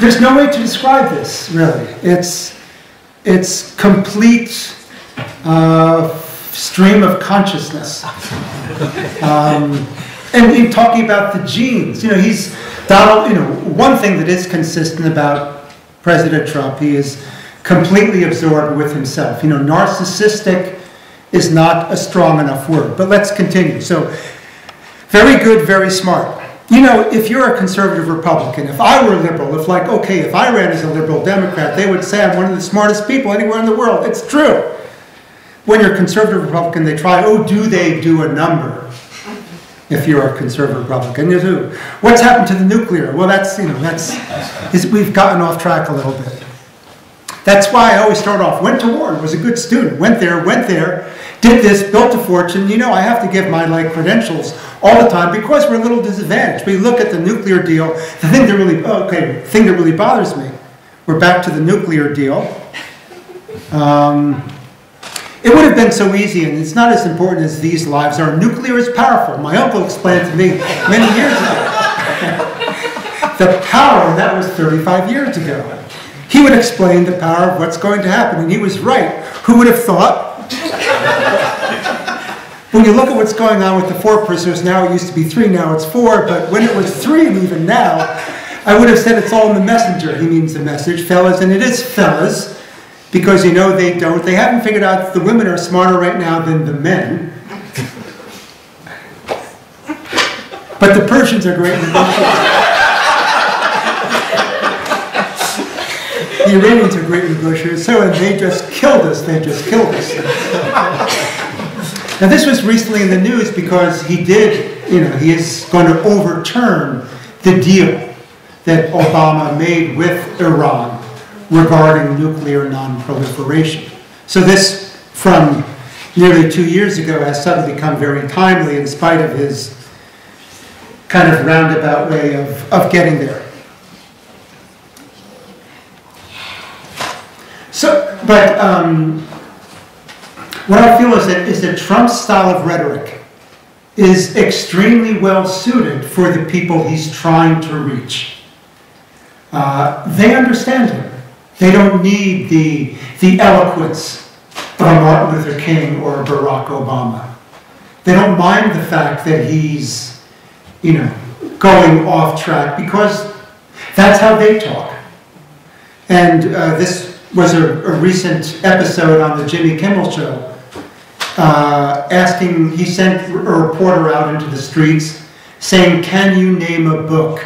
there's no way to describe this, really. It's, it's complete uh, stream of consciousness. Um, and in talking about the genes, you know, he's Donald, you know, one thing that is consistent about President Trump, he is completely absorbed with himself. You know, narcissistic is not a strong enough word, but let's continue. So, very good, very smart. You know, if you're a conservative Republican, if I were a liberal, if like, okay, if I ran as a liberal Democrat, they would say I'm one of the smartest people anywhere in the world. It's true. When you're a conservative Republican, they try, oh, do they do a number? If you're a conservative Republican, you do. What's happened to the nuclear? Well, that's, you know, that's, we've gotten off track a little bit. That's why I always start off, went to Wharton, was a good student, went there, went there, did this, built a fortune. You know, I have to give my like credentials all the time because we're a little disadvantaged. We look at the nuclear deal, the thing that really, okay, thing that really bothers me. We're back to the nuclear deal. Um, it would have been so easy, and it's not as important as these lives are. Nuclear is powerful. My uncle explained to me many years ago. the power, that was 35 years ago. He would explain the power of what's going to happen, and he was right. Who would have thought? When you look at what's going on with the four prisoners now, it used to be three, now it's four, but when it was three and even now, I would have said it's all in the messenger. He means the message, fellas, and it is fellas, because you know they don't. They haven't figured out the women are smarter right now than the men. But the Persians are great negotiators. the Iranians are great negotiators, so and they just killed us. They just killed us. Now this was recently in the news because he did, you know, he is going to overturn the deal that Obama made with Iran regarding nuclear non-proliferation. So this, from nearly two years ago, has suddenly become very timely in spite of his kind of roundabout way of, of getting there. So, but um, what I feel is that, is that Trump's style of rhetoric is extremely well suited for the people he's trying to reach. Uh, they understand him. They don't need the, the eloquence of Martin Luther King or Barack Obama. They don't mind the fact that he's, you know, going off track because that's how they talk. And uh, this was a, a, recent episode on the Jimmy Kimmel show uh, asking, he sent a reporter out into the streets saying, Can you name a book?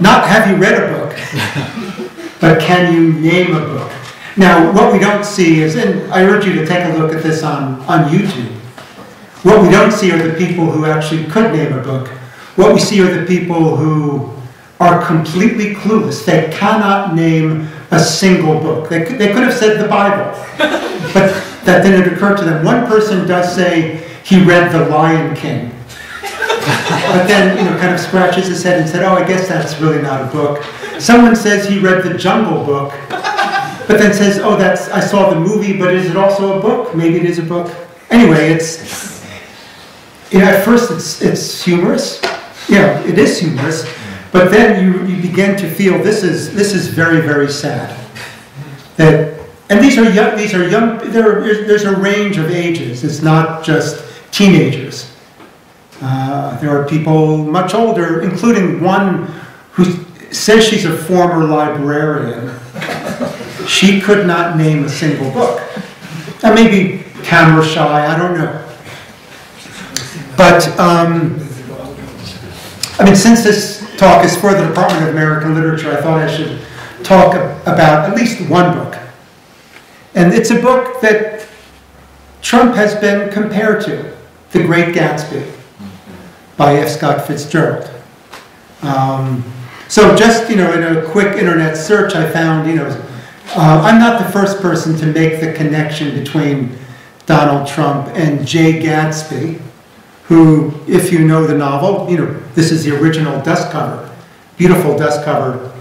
Not have you read a book, but can you name a book? Now, what we don't see is, and I urge you to take a look at this on, on YouTube. What we don't see are the people who actually could name a book. What we see are the people who are completely clueless. They cannot name a single book. They could, they could have said the Bible, but that then it occurred to them. One person does say he read The Lion King, but then, you know, kind of scratches his head and said, oh, I guess that's really not a book. Someone says he read The Jungle Book, but then says, oh, that's, I saw the movie, but is it also a book? Maybe it is a book. Anyway, it's, you know, at first it's, it's humorous. Yeah, it is humorous. But then you, you begin to feel this is, this is very, very sad. That, and these are young, these are young, there, there's a range of ages. It's not just teenagers. Uh, there are people much older, including one who says she's a former librarian. she could not name a single book. Now maybe camera shy, I don't know. But, um, I mean, since this talk is for the Department of American Literature, I thought I should talk about at least one book. And it's a book that Trump has been compared to, The Great Gatsby by F. Scott Fitzgerald. Um, so just, you know, in a quick internet search, I found, you know, uh, I'm not the first person to make the connection between Donald Trump and Jay Gatsby, who, if you know the novel, you know, this is the original dust cover, beautiful dust cover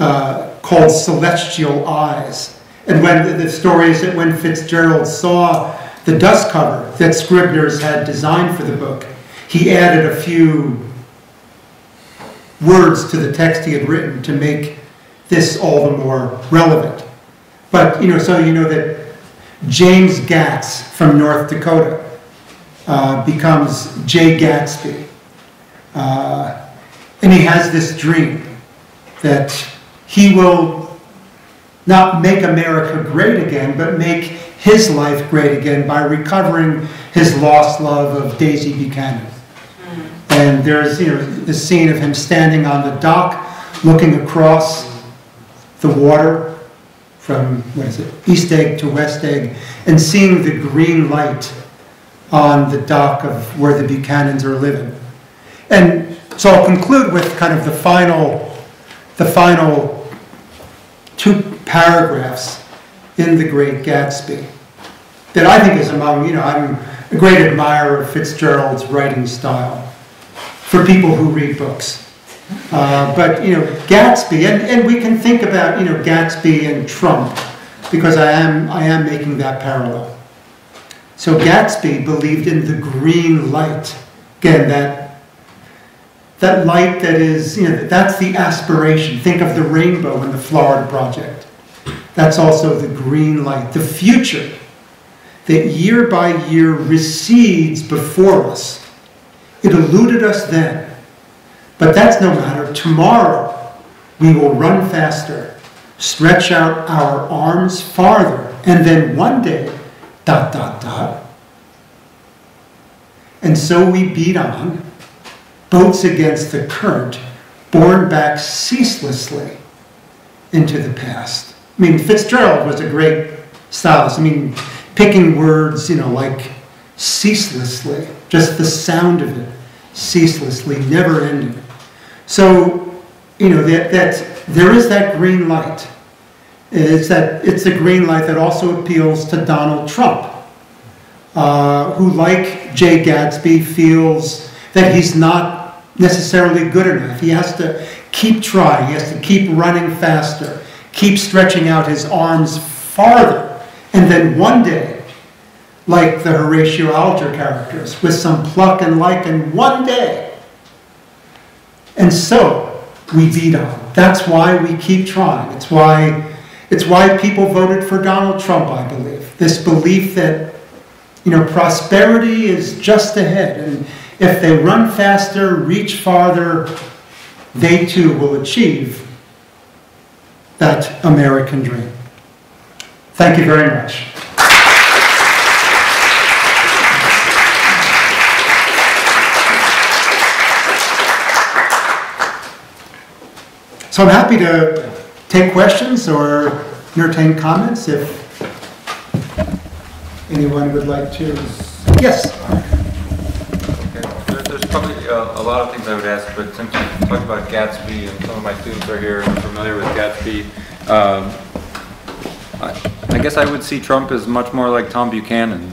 uh, called Celestial Eyes. And when the story is that when Fitzgerald saw the dust cover that Scribner's had designed for the book, he added a few words to the text he had written to make this all the more relevant. But, you know, so you know that James Gatz from North Dakota uh, becomes Jay Gatsby. Uh, and he has this dream that he will not make America great again, but make his life great again by recovering his lost love of Daisy Buchanan. And there's you know the scene of him standing on the dock, looking across the water from what is it, East Egg to West Egg, and seeing the green light on the dock of where the Buchanans are living. And so I'll conclude with kind of the final, the final two paragraphs in The Great Gatsby that I think is among, you know, I'm a great admirer of Fitzgerald's writing style for people who read books. Uh, but, you know, Gatsby, and, and we can think about, you know, Gatsby and Trump, because I am, I am making that parallel. So Gatsby believed in the green light. Again, that, that light that is, you know, that's the aspiration. Think of the rainbow in the Florida Project. That's also the green light, the future that year by year recedes before us it eluded us then. But that's no matter. Tomorrow, we will run faster, stretch out our arms farther, and then one day, dot, dot, dot. And so we beat on, boats against the current, borne back ceaselessly into the past. I mean, Fitzgerald was a great stylist. I mean, picking words, you know, like ceaselessly, just the sound of it, ceaselessly, never ending. So, you know, that, that there is that green light. It's that it's a green light that also appeals to Donald Trump, uh, who, like Jay Gatsby, feels that he's not necessarily good enough. He has to keep trying. He has to keep running faster, keep stretching out his arms farther, and then one day like the Horatio Alger characters, with some pluck and like in one day. And so we beat on. That's why we keep trying. It's why, it's why people voted for Donald Trump, I believe. This belief that, you know, prosperity is just ahead. And if they run faster, reach farther, they too will achieve that American dream. Thank you very much. So I'm happy to take questions or entertain comments if anyone would like to. Yes. Probably uh, a lot of things I would ask, but since you talked about Gatsby and some of my students are here and familiar with Gatsby, um, I I guess I would see Trump as much more like Tom Buchanan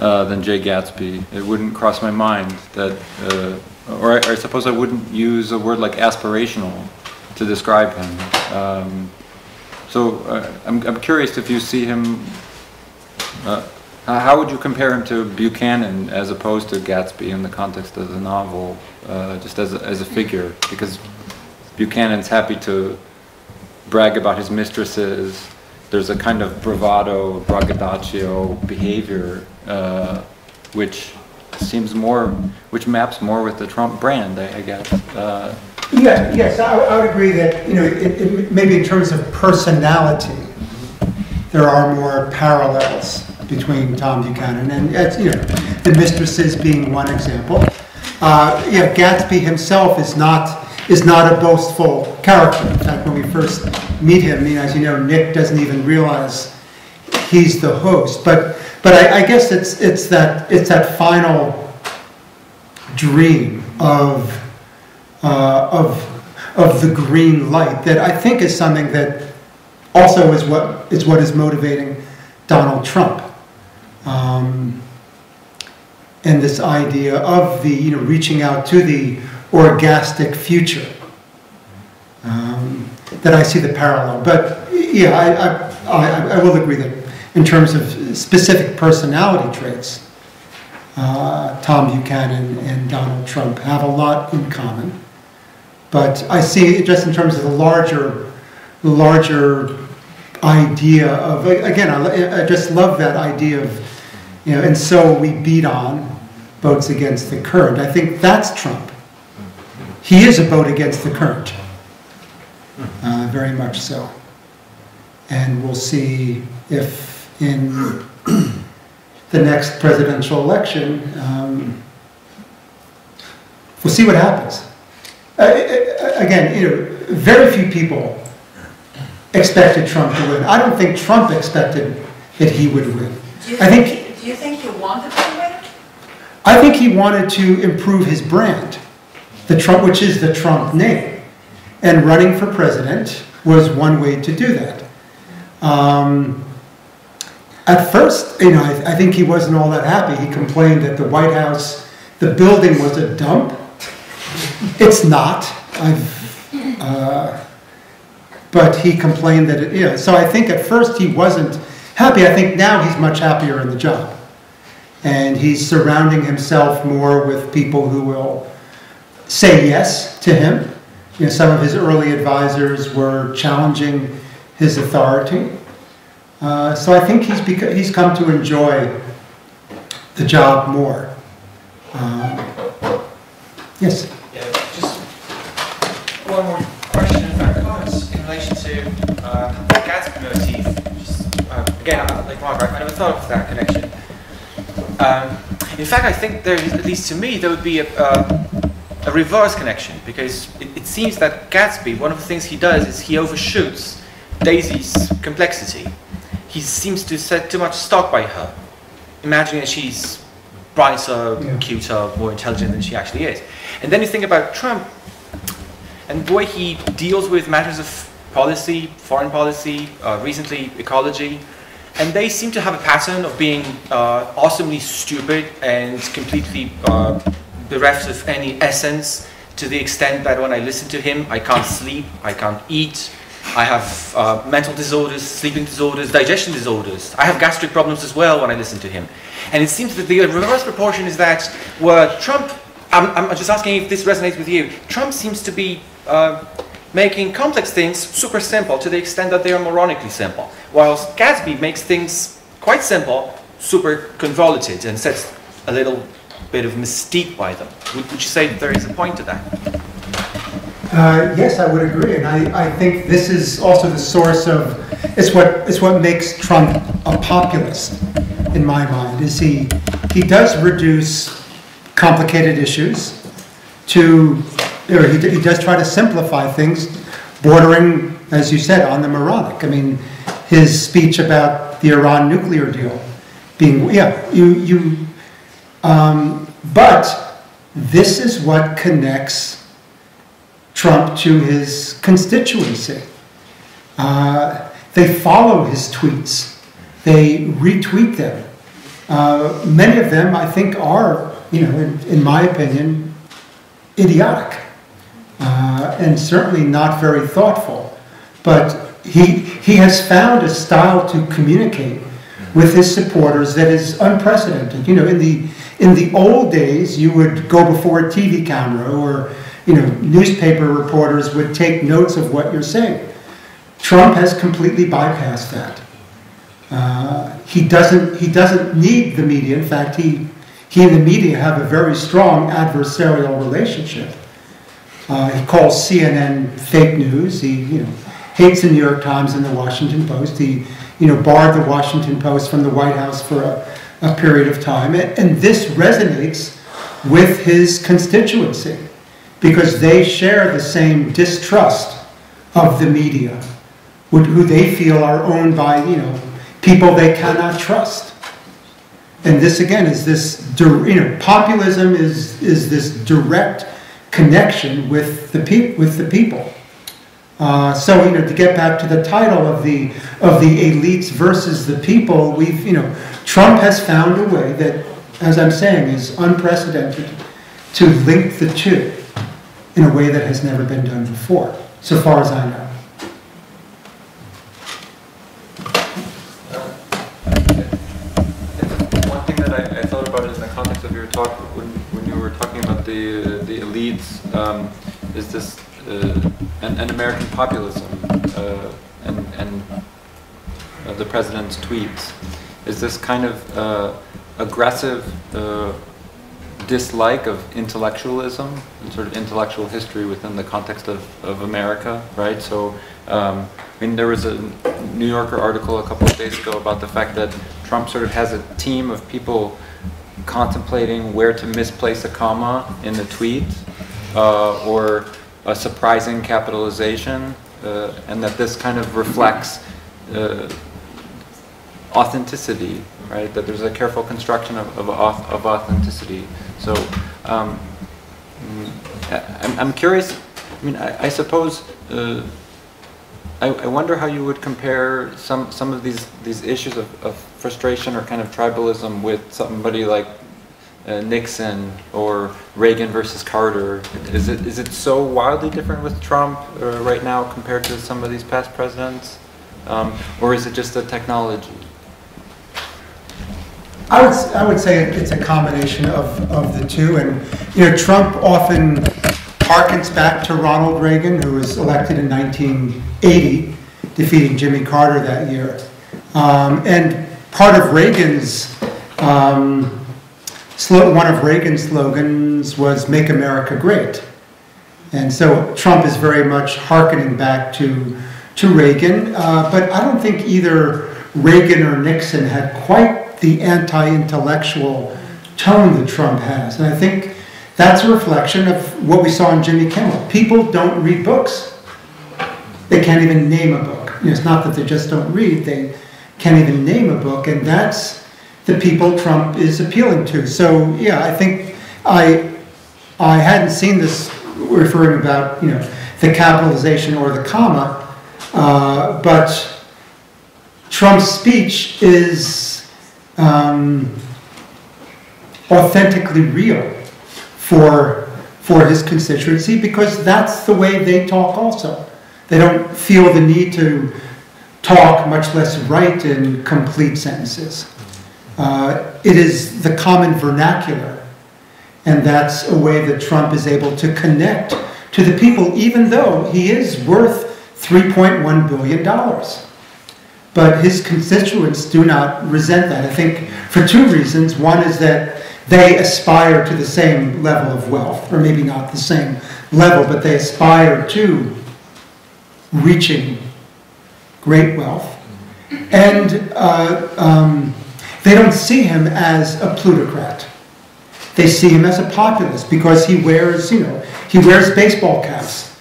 uh, than Jay Gatsby. It wouldn't cross my mind that, uh, or I I suppose I wouldn't use a word like aspirational to describe him. Um, So uh, I'm I'm curious if you see him uh, How would you compare him to Buchanan as opposed to Gatsby in the context of the novel, uh, just as a, as a figure? Because Buchanan's happy to brag about his mistresses. There's a kind of bravado, braggadocio behavior, uh, which seems more, which maps more with the Trump brand, I, I guess. Uh, Yeah, yes, I I would agree that, you know, it- it- maybe in terms of personality, there are more parallels between Tom Buchanan and, you know, the mistresses being one example. Uh, Yeah, Gatsby himself is not, is not a boastful character. In fact, when we first meet him, you know, as you know, Nick doesn't even realize he's the host. But, but I, I guess it's, it's that, it's that final dream of, uh, of, of the green light that I think is something that also is what, is what is motivating Donald Trump. Um, and this idea of the, you know, reaching out to the orgastic future. Um, that I see the parallel. But yeah, I, I, I, I will agree that in terms of specific personality traits, uh, Tom Buchanan and Donald Trump have a lot in common. But I see it just in terms of the larger, larger idea of, again, I, I just love that idea of, you know, and so we beat on boats against the current. I think that's Trump. He is a boat against the current, uh, very much so. And we'll see if in the next presidential election, um, we'll see what happens. Uh, uh, again, you know, very few people expected Trump to win. I don't think Trump expected that he would win. I think, do you think he wanted to win? I think he wanted to improve his brand, the Trump, which is the Trump name, and running for president was one way to do that. Um, at first, you know, I, I think he wasn't all that happy. He complained that the White House, the building was a dump. It's not. I've, uh, but he complained that it is. So I think at first he wasn't happy. I think now he's much happier in the job and he's surrounding himself more with people who will say yes to him. You know, some of his early advisors were challenging his authority. Uh, so I think he's he's come to enjoy the job more. Um, yes. Yeah, just one more question, I could, in relation to the Gatsby motif. Just, uh, again, like Margaret, I never thought of that connection. Um, in fact, I think there is, at least to me, there would be a, uh, a reverse connection because it, it seems that Gatsby, one of the things he does is he overshoots Daisy's complexity. He seems to set too much stock by her, imagining that she's brighter, Yeah. cuter, more intelligent than she actually is. And then you think about Trump and the way he deals with matters of policy, foreign policy, uh, recently ecology, and they seem to have a pattern of being uh, awesomely stupid and completely uh, bereft of any essence to the extent that when I listen to him, I can't sleep, I can't eat, I have uh, mental disorders, sleeping disorders, digestion disorders. I have gastric problems as well when I listen to him. And it seems that the reverse proportion is that where Trump, I'm, I'm just asking if this resonates with you, Trump seems to be uh, making complex things super simple to the extent that they are moronically simple, whilst Gatsby makes things quite simple, super convoluted, and sets a little bit of mystique by them. Would, would you say there is a point to that? Uh, yes, I would agree, and I, I think this is also the source of, it's what, it's what makes Trump a populist, in my mind, is he, he does reduce complicated issues to, he, he does try to simplify things bordering, as you said, on the moronic. I mean, his speech about the Iran nuclear deal being, yeah, you, you, um, but this is what connects Trump to his constituency. Uh, they follow his tweets. They retweet them. Uh, many of them, I think, are, you know, in, in my opinion, idiotic uh, and certainly not very thoughtful. But he, he has found a style to communicate with his supporters that is unprecedented. You know, in the, in the old days, you would go before a TV camera or, you know, newspaper reporters would take notes of what you're saying. Trump has completely bypassed that. Uh, he doesn't he doesn't need the media. In fact, he he and the media have a very strong adversarial relationship. Uh, he calls CNN fake news. He you know hates the New York Times and the Washington Post. He you know barred the Washington Post from the White House for a, a period of time, and, and this resonates with his constituency because they share the same distrust of the media, who they feel are owned by you know people they cannot trust. And this again is this, you know, populism is, is this direct connection with the, pe- with the people. Uh, so, you know, to get back to the title of the, of the elites versus the people, we've, you know, Trump has found a way that, as I'm saying, is unprecedented to link the two in a way that has never been done before, so far as I know. One thing that I, I thought about in the your talk, when, when you were talking about the, the elites, um, is this, uh, and, and American populism, uh, and, and uh, the president's tweets, is this kind of uh, aggressive uh, dislike of intellectualism and sort of intellectual history within the context of, of America, right? So, um, I mean, there was a New Yorker article a couple of days ago about the fact that Trump sort of has a team of people contemplating where to misplace a comma in the tweet uh, or a surprising capitalization, uh, and that this kind of reflects uh, authenticity, right? That there's a careful construction of, of, of authenticity. So um, mm, I'm, I'm curious, I mean, I, I suppose, uh, I, I wonder how you would compare some, some of these, these issues of, of frustration or kind of tribalism with somebody like uh, Nixon or Reagan versus Carter. Is it, is it so wildly different with Trump uh, right now compared to some of these past presidents? Um, or is it just the technology? I would, I would say it's a combination of, of the two. And, you know, Trump often harkens back to Ronald Reagan, who was elected in 1980, defeating Jimmy Carter that year. Um, and part of Reagan's, um, one of Reagan's slogans was Make America Great. And so Trump is very much harkening back to, to Reagan. Uh, but I don't think either Reagan or Nixon had quite the anti-intellectual tone that Trump has. And I think that's a reflection of what we saw in Jimmy Kimmel. People don't read books. They can't even name a book. You know, it's not that they just don't read, they can't even name a book, and that's the people Trump is appealing to. So yeah, I think I I hadn't seen this referring about you know the capitalization or the comma, uh, but Trump's speech is um, authentically real for, for his constituency because that's the way they talk also. They don't feel the need to talk, much less write in complete sentences. Uh, it is the common vernacular, and that's a way that Trump is able to connect to the people, even though he is worth $3.1 billion. But his constituents do not resent that. I think for two reasons. One is that they aspire to the same level of wealth, or maybe not the same level, but they aspire to reaching great wealth. And uh, um, they don't see him as a plutocrat. They see him as a populist because he wears, you know, he wears baseball caps.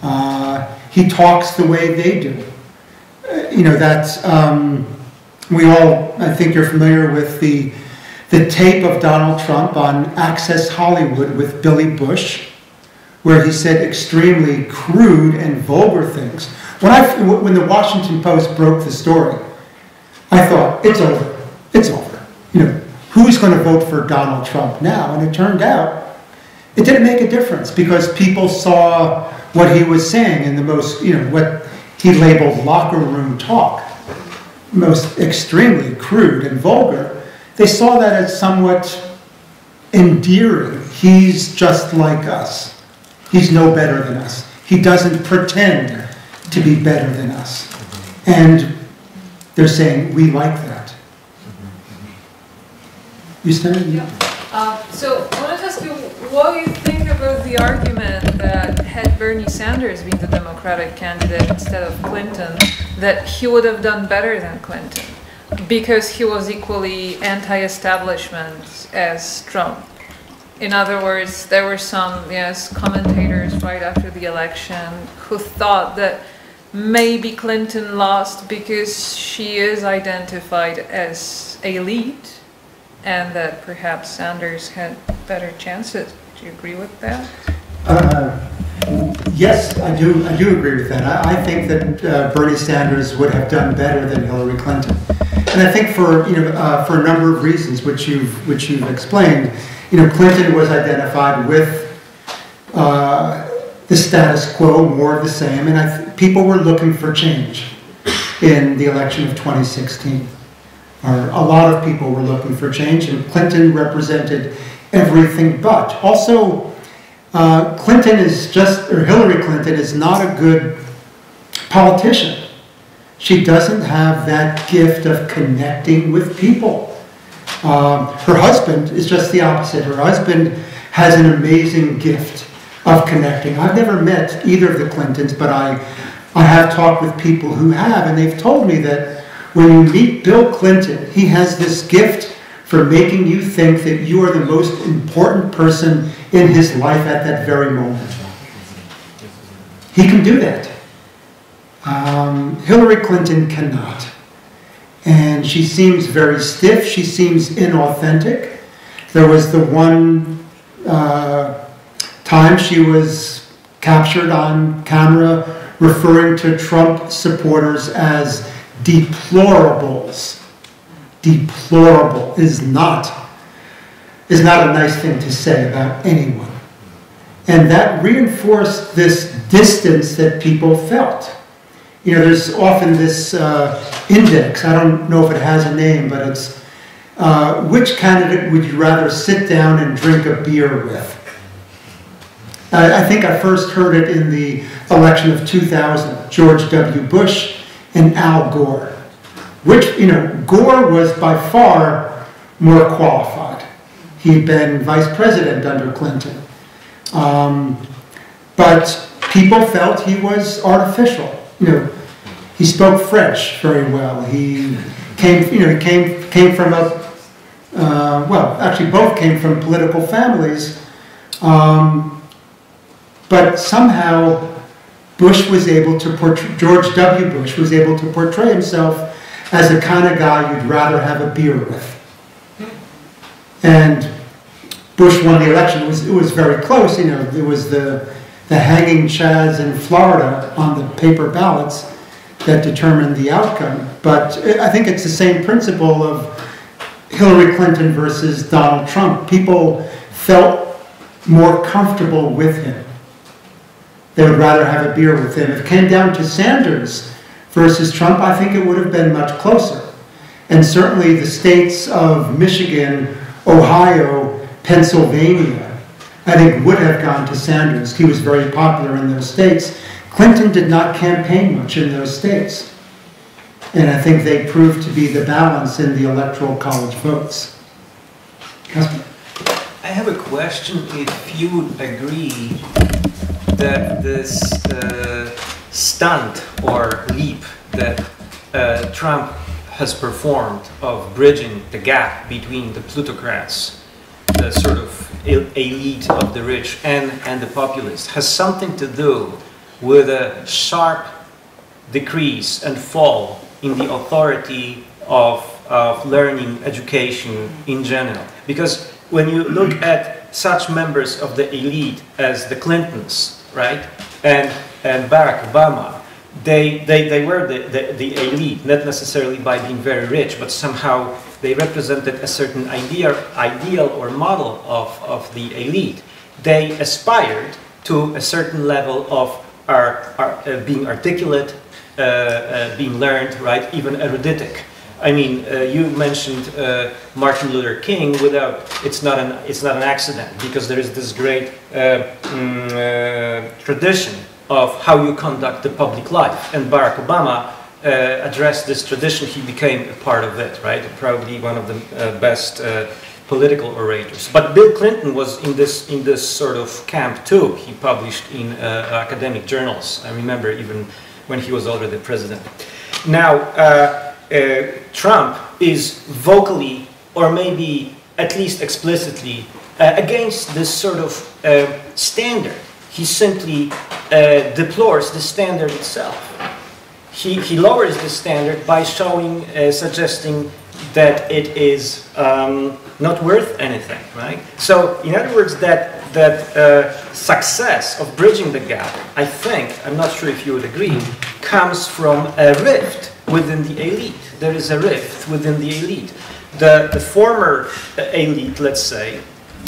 Uh, he talks the way they do. Uh, You know, that's, um, we all, I think you're familiar with the, the tape of Donald Trump on Access Hollywood with Billy Bush, where he said extremely crude and vulgar things. When I, when the Washington Post broke the story, I thought, it's over, it's over. You know, who's going to vote for Donald Trump now? And it turned out, it didn't make a difference because people saw what he was saying in the most, you know, what he labeled locker room talk, most extremely crude and vulgar. They saw that as somewhat endearing. He's just like us. He's no better than us. He doesn't pretend to be better than us. And they're saying, we like that. You? Yeah. Uh, So I wanted to ask you, what do you think about the argument that had Bernie Sanders been the Democratic candidate instead of Clinton, that he would have done better than Clinton? Because he was equally anti-establishment as Trump. In other words, there were some, yes, commentators right after the election who thought that maybe Clinton lost because she is identified as elite and that perhaps Sanders had better chances. Do you agree with that? Uh, Yes, I do, I do agree with that. I, I think that uh, Bernie Sanders would have done better than Hillary Clinton. And I think for, you know, uh, for a number of reasons, which you've, which you've explained. You know, Clinton was identified with uh, the status quo, more of the same, and I, people were looking for change in the election of 2016. Or a lot of people were looking for change, and Clinton represented everything but. Also, uh, Clinton is just, or Hillary Clinton is not a good politician. She doesn't have that gift of connecting with people. Um, her husband is just the opposite. Her husband has an amazing gift of connecting. I've never met either of the Clintons, but I, I have talked with people who have, and they've told me that when you meet Bill Clinton, he has this gift for making you think that you are the most important person in his life at that very moment. He can do that. Um, Hillary Clinton cannot. And she seems very stiff. She seems inauthentic. There was the one uh, time she was captured on camera referring to Trump supporters as deplorables. Deplorable is not is not a nice thing to say about anyone. And that reinforced this distance that people felt. You know, there's often this uh, index, I don't know if it has a name, but it's uh, which candidate would you rather sit down and drink a beer with? I I think I first heard it in the election of 2000, George W. Bush and Al Gore. Which, you know, Gore was by far more qualified. He'd been vice president under Clinton. Um, but people felt he was artificial. You know, he spoke French very well. He came, you know, he came came from a uh, well, actually both came from political families. Um, but somehow Bush was able to portray, George W. Bush was able to portray himself as the kind of guy you'd rather have a beer with. And Bush won the election. It was, it was very close. You know, there was the, the hanging chads in Florida on the paper ballots that determined the outcome. But I think it's the same principle of Hillary Clinton versus Donald Trump. People felt more comfortable with him. They would rather have a beer with him. If it came down to Sanders versus Trump, I think it would have been much closer. And certainly the states of Michigan, Ohio, Pennsylvania, I think would have gone to Sanders. He was very popular in those states. Clinton did not campaign much in those states. And I think they proved to be the balance in the electoral college votes. I have a question if you would agree that this uh, stunt or leap that uh, Trump has performed of bridging the gap between the plutocrats, the sort of elite of the rich, and, and the populace has something to do with a sharp decrease and fall in the authority of, of learning education in general. Because when you look at such members of the elite as the Clintons, right, and, and Barack Obama, they, they, they were the, the, the elite, not necessarily by being very rich, but somehow they represented a certain idea, ideal or model of, of the elite. They aspired to a certain level of uh, being articulate, uh, uh, being learned, right, even eruditic. I mean, uh, you mentioned uh, Martin Luther King. Without, it's not an it's not an accident because there is this great uh, mm, tradition of how you conduct the public life, and Barack Obama addressed this tradition. He became a part of it, right? Probably one of the best political orators. But Bill Clinton was in this in this sort of camp too. He published in uh, academic journals. I remember even when he was already president. Now, uh, uh, Trump is vocally, or maybe at least explicitly, uh, against this sort of uh, standard. He simply uh, deplores the standard itself. He, he lowers the standard by showing, suggesting that it is um, not worth anything, right? So, in other words, that that uh, success of bridging the gap, I think, I'm not sure if you would agree, comes from a rift within the elite. There is a rift within the elite. The, the former elite, let's say,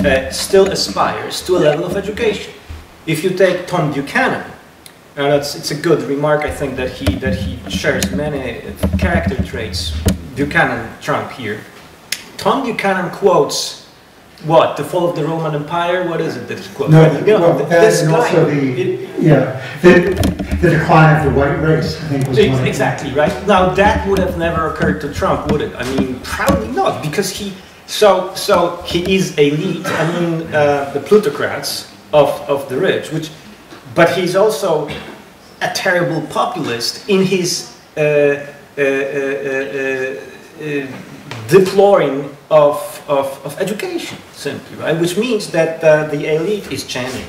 uh, still aspires to a level of education. If you take Tom Buchanan, and it's, it's a good remark, I think, that he, that he shares many character traits Buchanan Trump here. Tom Buchanan quotes what? The fall of the Roman Empire? What is it that he quotes? No, you know, well, that this and guy, also the, it- yeah, the, the decline of the white race, I think was one of Exactly, right? Now, that would have never occurred to Trump, would it? I mean, probably not, because he, so, so he is elite, I mean, uh, the plutocrats of, of the rich, which, but he's also a terrible populist in his uh, uh, uh, uh, uh, deploring of, of, of education, simply, right? Which means that the elite is changing.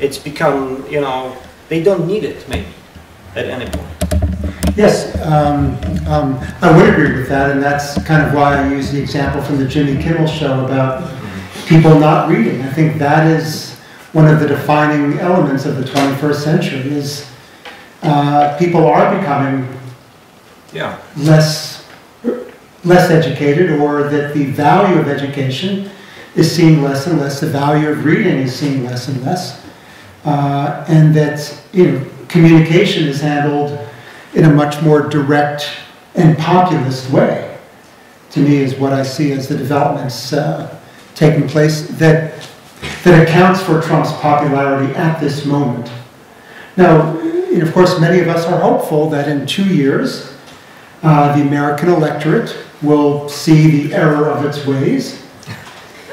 It's become, you know, they don't need it, maybe, at any point. Yes, um, um, I would agree with that, and that's kind of why I use the example from the Jimmy Kimmel show about people not reading. I think that is one of the defining elements of the 21st century is uh, people are becoming Yeah. less less educated or that the value of education is seen less and less, the value of reading is seen less and less, uh, and that you know, communication is handled in a much more direct and populist way, to me is what I see as the developments uh, taking place that, that accounts for Trump's popularity at this moment. Now, of course, many of us are hopeful that in two years, uh, the American electorate will see the error of its ways.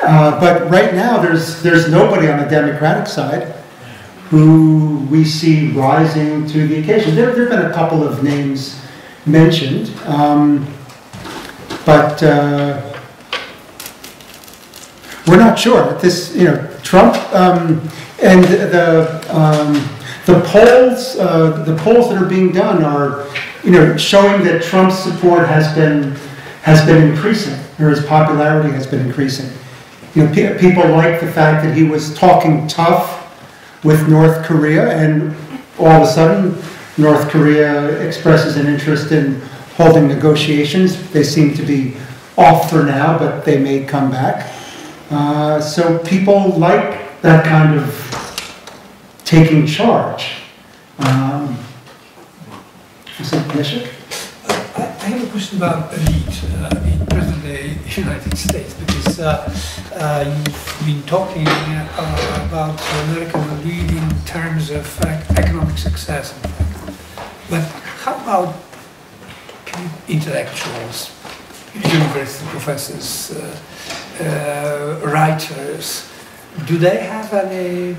Uh, but right now, there's, there's nobody on the Democratic side who we see rising to the occasion. There, there have been a couple of names mentioned, um, but uh, we're not sure. This, you know, Trump um, and the um, the polls, uh, the polls that are being done are, you know, showing that Trump's support has been has been increasing, or his popularity has been increasing. You know, pe- people like the fact that he was talking tough with North Korea, and all of a sudden, North Korea expresses an interest in holding negotiations. They seem to be off for now, but they may come back. Uh, so people like that kind of taking charge. Um, was it? I have a question about elite uh, in present-day United States, because uh, uh, you've been talking uh, about American elite in terms of uh, economic success. But how about intellectuals, university professors, uh, uh, writers? Do they have any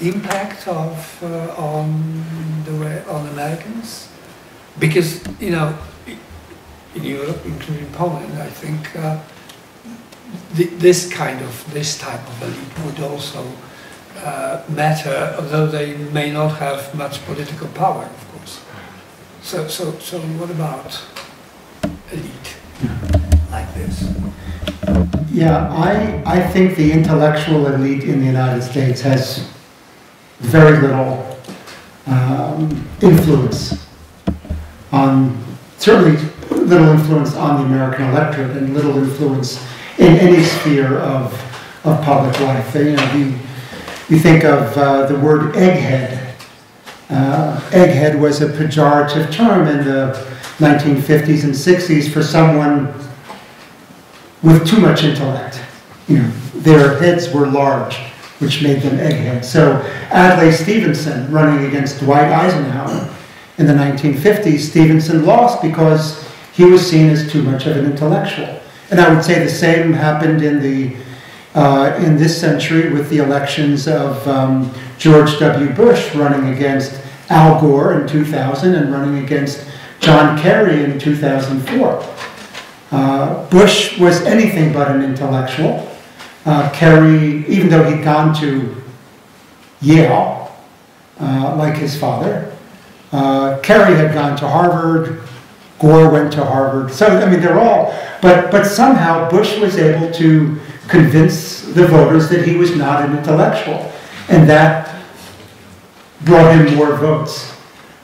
impact of uh, on the way on Americans? Because you know, in Europe, including Poland, I think th- this kind of this type of elite would also uh, matter, although they may not have much political power, of course. So, so, so what about elite like this? Yeah, I, I think the intellectual elite in the United States has very little um, influence on, certainly little influence on the American electorate and little influence in any sphere of, of public life. You know, you, you think of uh, the word egghead. Uh, egghead was a pejorative term in the 1950s and 60s for someone with too much intellect. You know, their heads were large, which made them eggheads. So Adlai Stevenson running against Dwight Eisenhower in the 1950s, Stevenson lost because he was seen as too much of an intellectual. And I would say the same happened in the uh, in this century with the elections of um, George W. Bush running against Al Gore in 2000 and running against John Kerry in 2004. Uh, Bush was anything but an intellectual. Uh, Kerry, even though he'd gone to Yale, uh, like his father, uh, Kerry had gone to Harvard, Gore went to Harvard. So, I mean, they're all, but, but somehow Bush was able to convince the voters that he was not an intellectual. And that brought him more votes,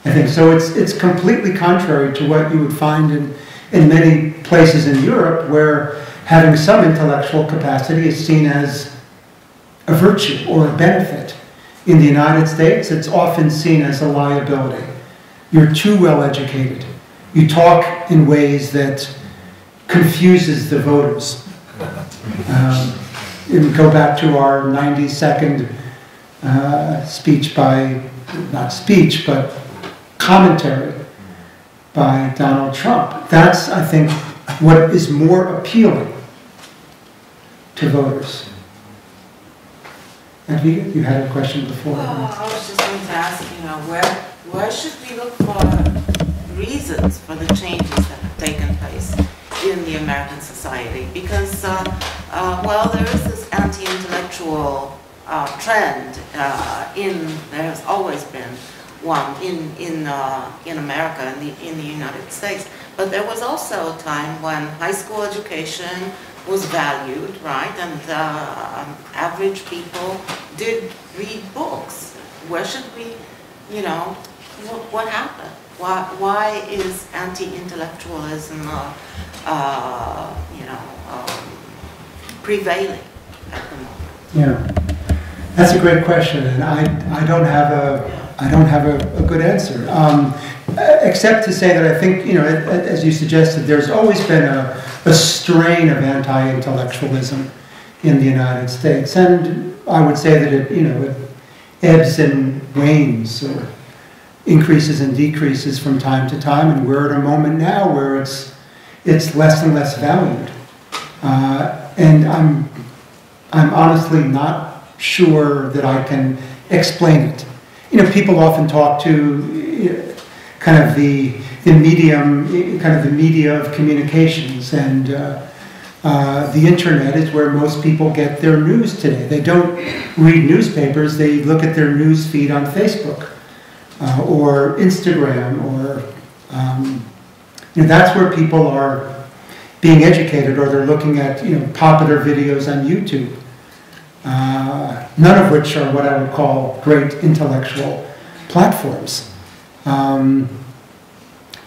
I think. So it's, it's completely contrary to what you would find in, in many places in Europe where having some intellectual capacity is seen as a virtue or a benefit. In the United States, it's often seen as a liability. You're too well educated. You talk in ways that confuses the voters. Um, and go back to our 90 second uh, speech by, not speech, but commentary by Donald Trump. That's, I think, what is more appealing to voters. And you, you had a question before. Well, I was just going to ask, you know, where, where should we look for reasons for the changes that have taken place in the American society? Because, uh, uh, well, there is this anti-intellectual uh, trend uh, in, there has always been one in, in, uh, in America, in the, in the United States. But there was also a time when high school education was valued, right? And uh, um, average people did read books. Where should we, you know, what, what happened? Why, why is anti-intellectualism, uh, uh, you know, um, prevailing at the moment? Yeah, that's a great question, and I, I don't have a, I don't have a, a good answer. Um, except to say that I think, you know, as you suggested, there's always been a, a strain of anti-intellectualism in the United States, and I would say that it, you know, it ebbs and wanes, or increases and decreases from time to time, and we're at a moment now where it's it's less and less valued, uh, and I'm I'm honestly not sure that I can explain it. You know, people often talk to kind of the the medium, kind of the media of communications, and uh, uh, the internet is where most people get their news today. They don't read newspapers; they look at their news feed on Facebook uh, or Instagram, or um, you know, that's where people are being educated, or they're looking at you know popular videos on YouTube. Uh, none of which are what I would call great intellectual platforms. Um,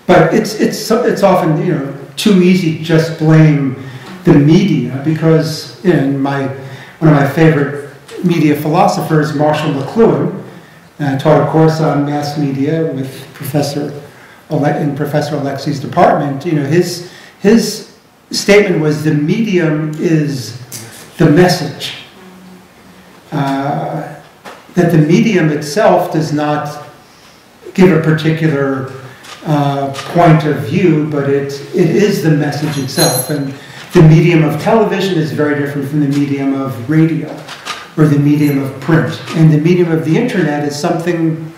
but it's, it's, it's often you know, too easy to just blame the media because in my, one of my favorite media philosophers, Marshall McLuhan, I taught a course on mass media with Professor in Professor Oleksy's department. You know, his, his statement was the medium is the message. Uh, that the medium itself does not give a particular uh, point of view, but it, it is the message itself. And the medium of television is very different from the medium of radio or the medium of print. And the medium of the internet is something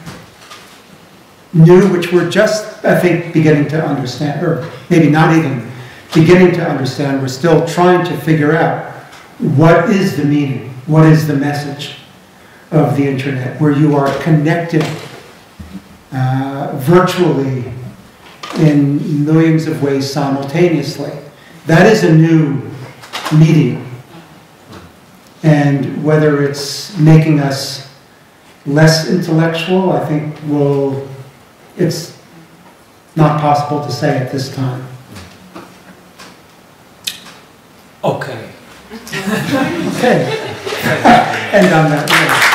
new, which we're just, I think, beginning to understand, or maybe not even beginning to understand. We're still trying to figure out what is the meaning, what is the message. of the internet, where you are connected uh, virtually in millions of ways simultaneously. That is a new medium. And whether it's making us less intellectual, I think will, it's not possible to say at this time. Okay. Okay. And on that note.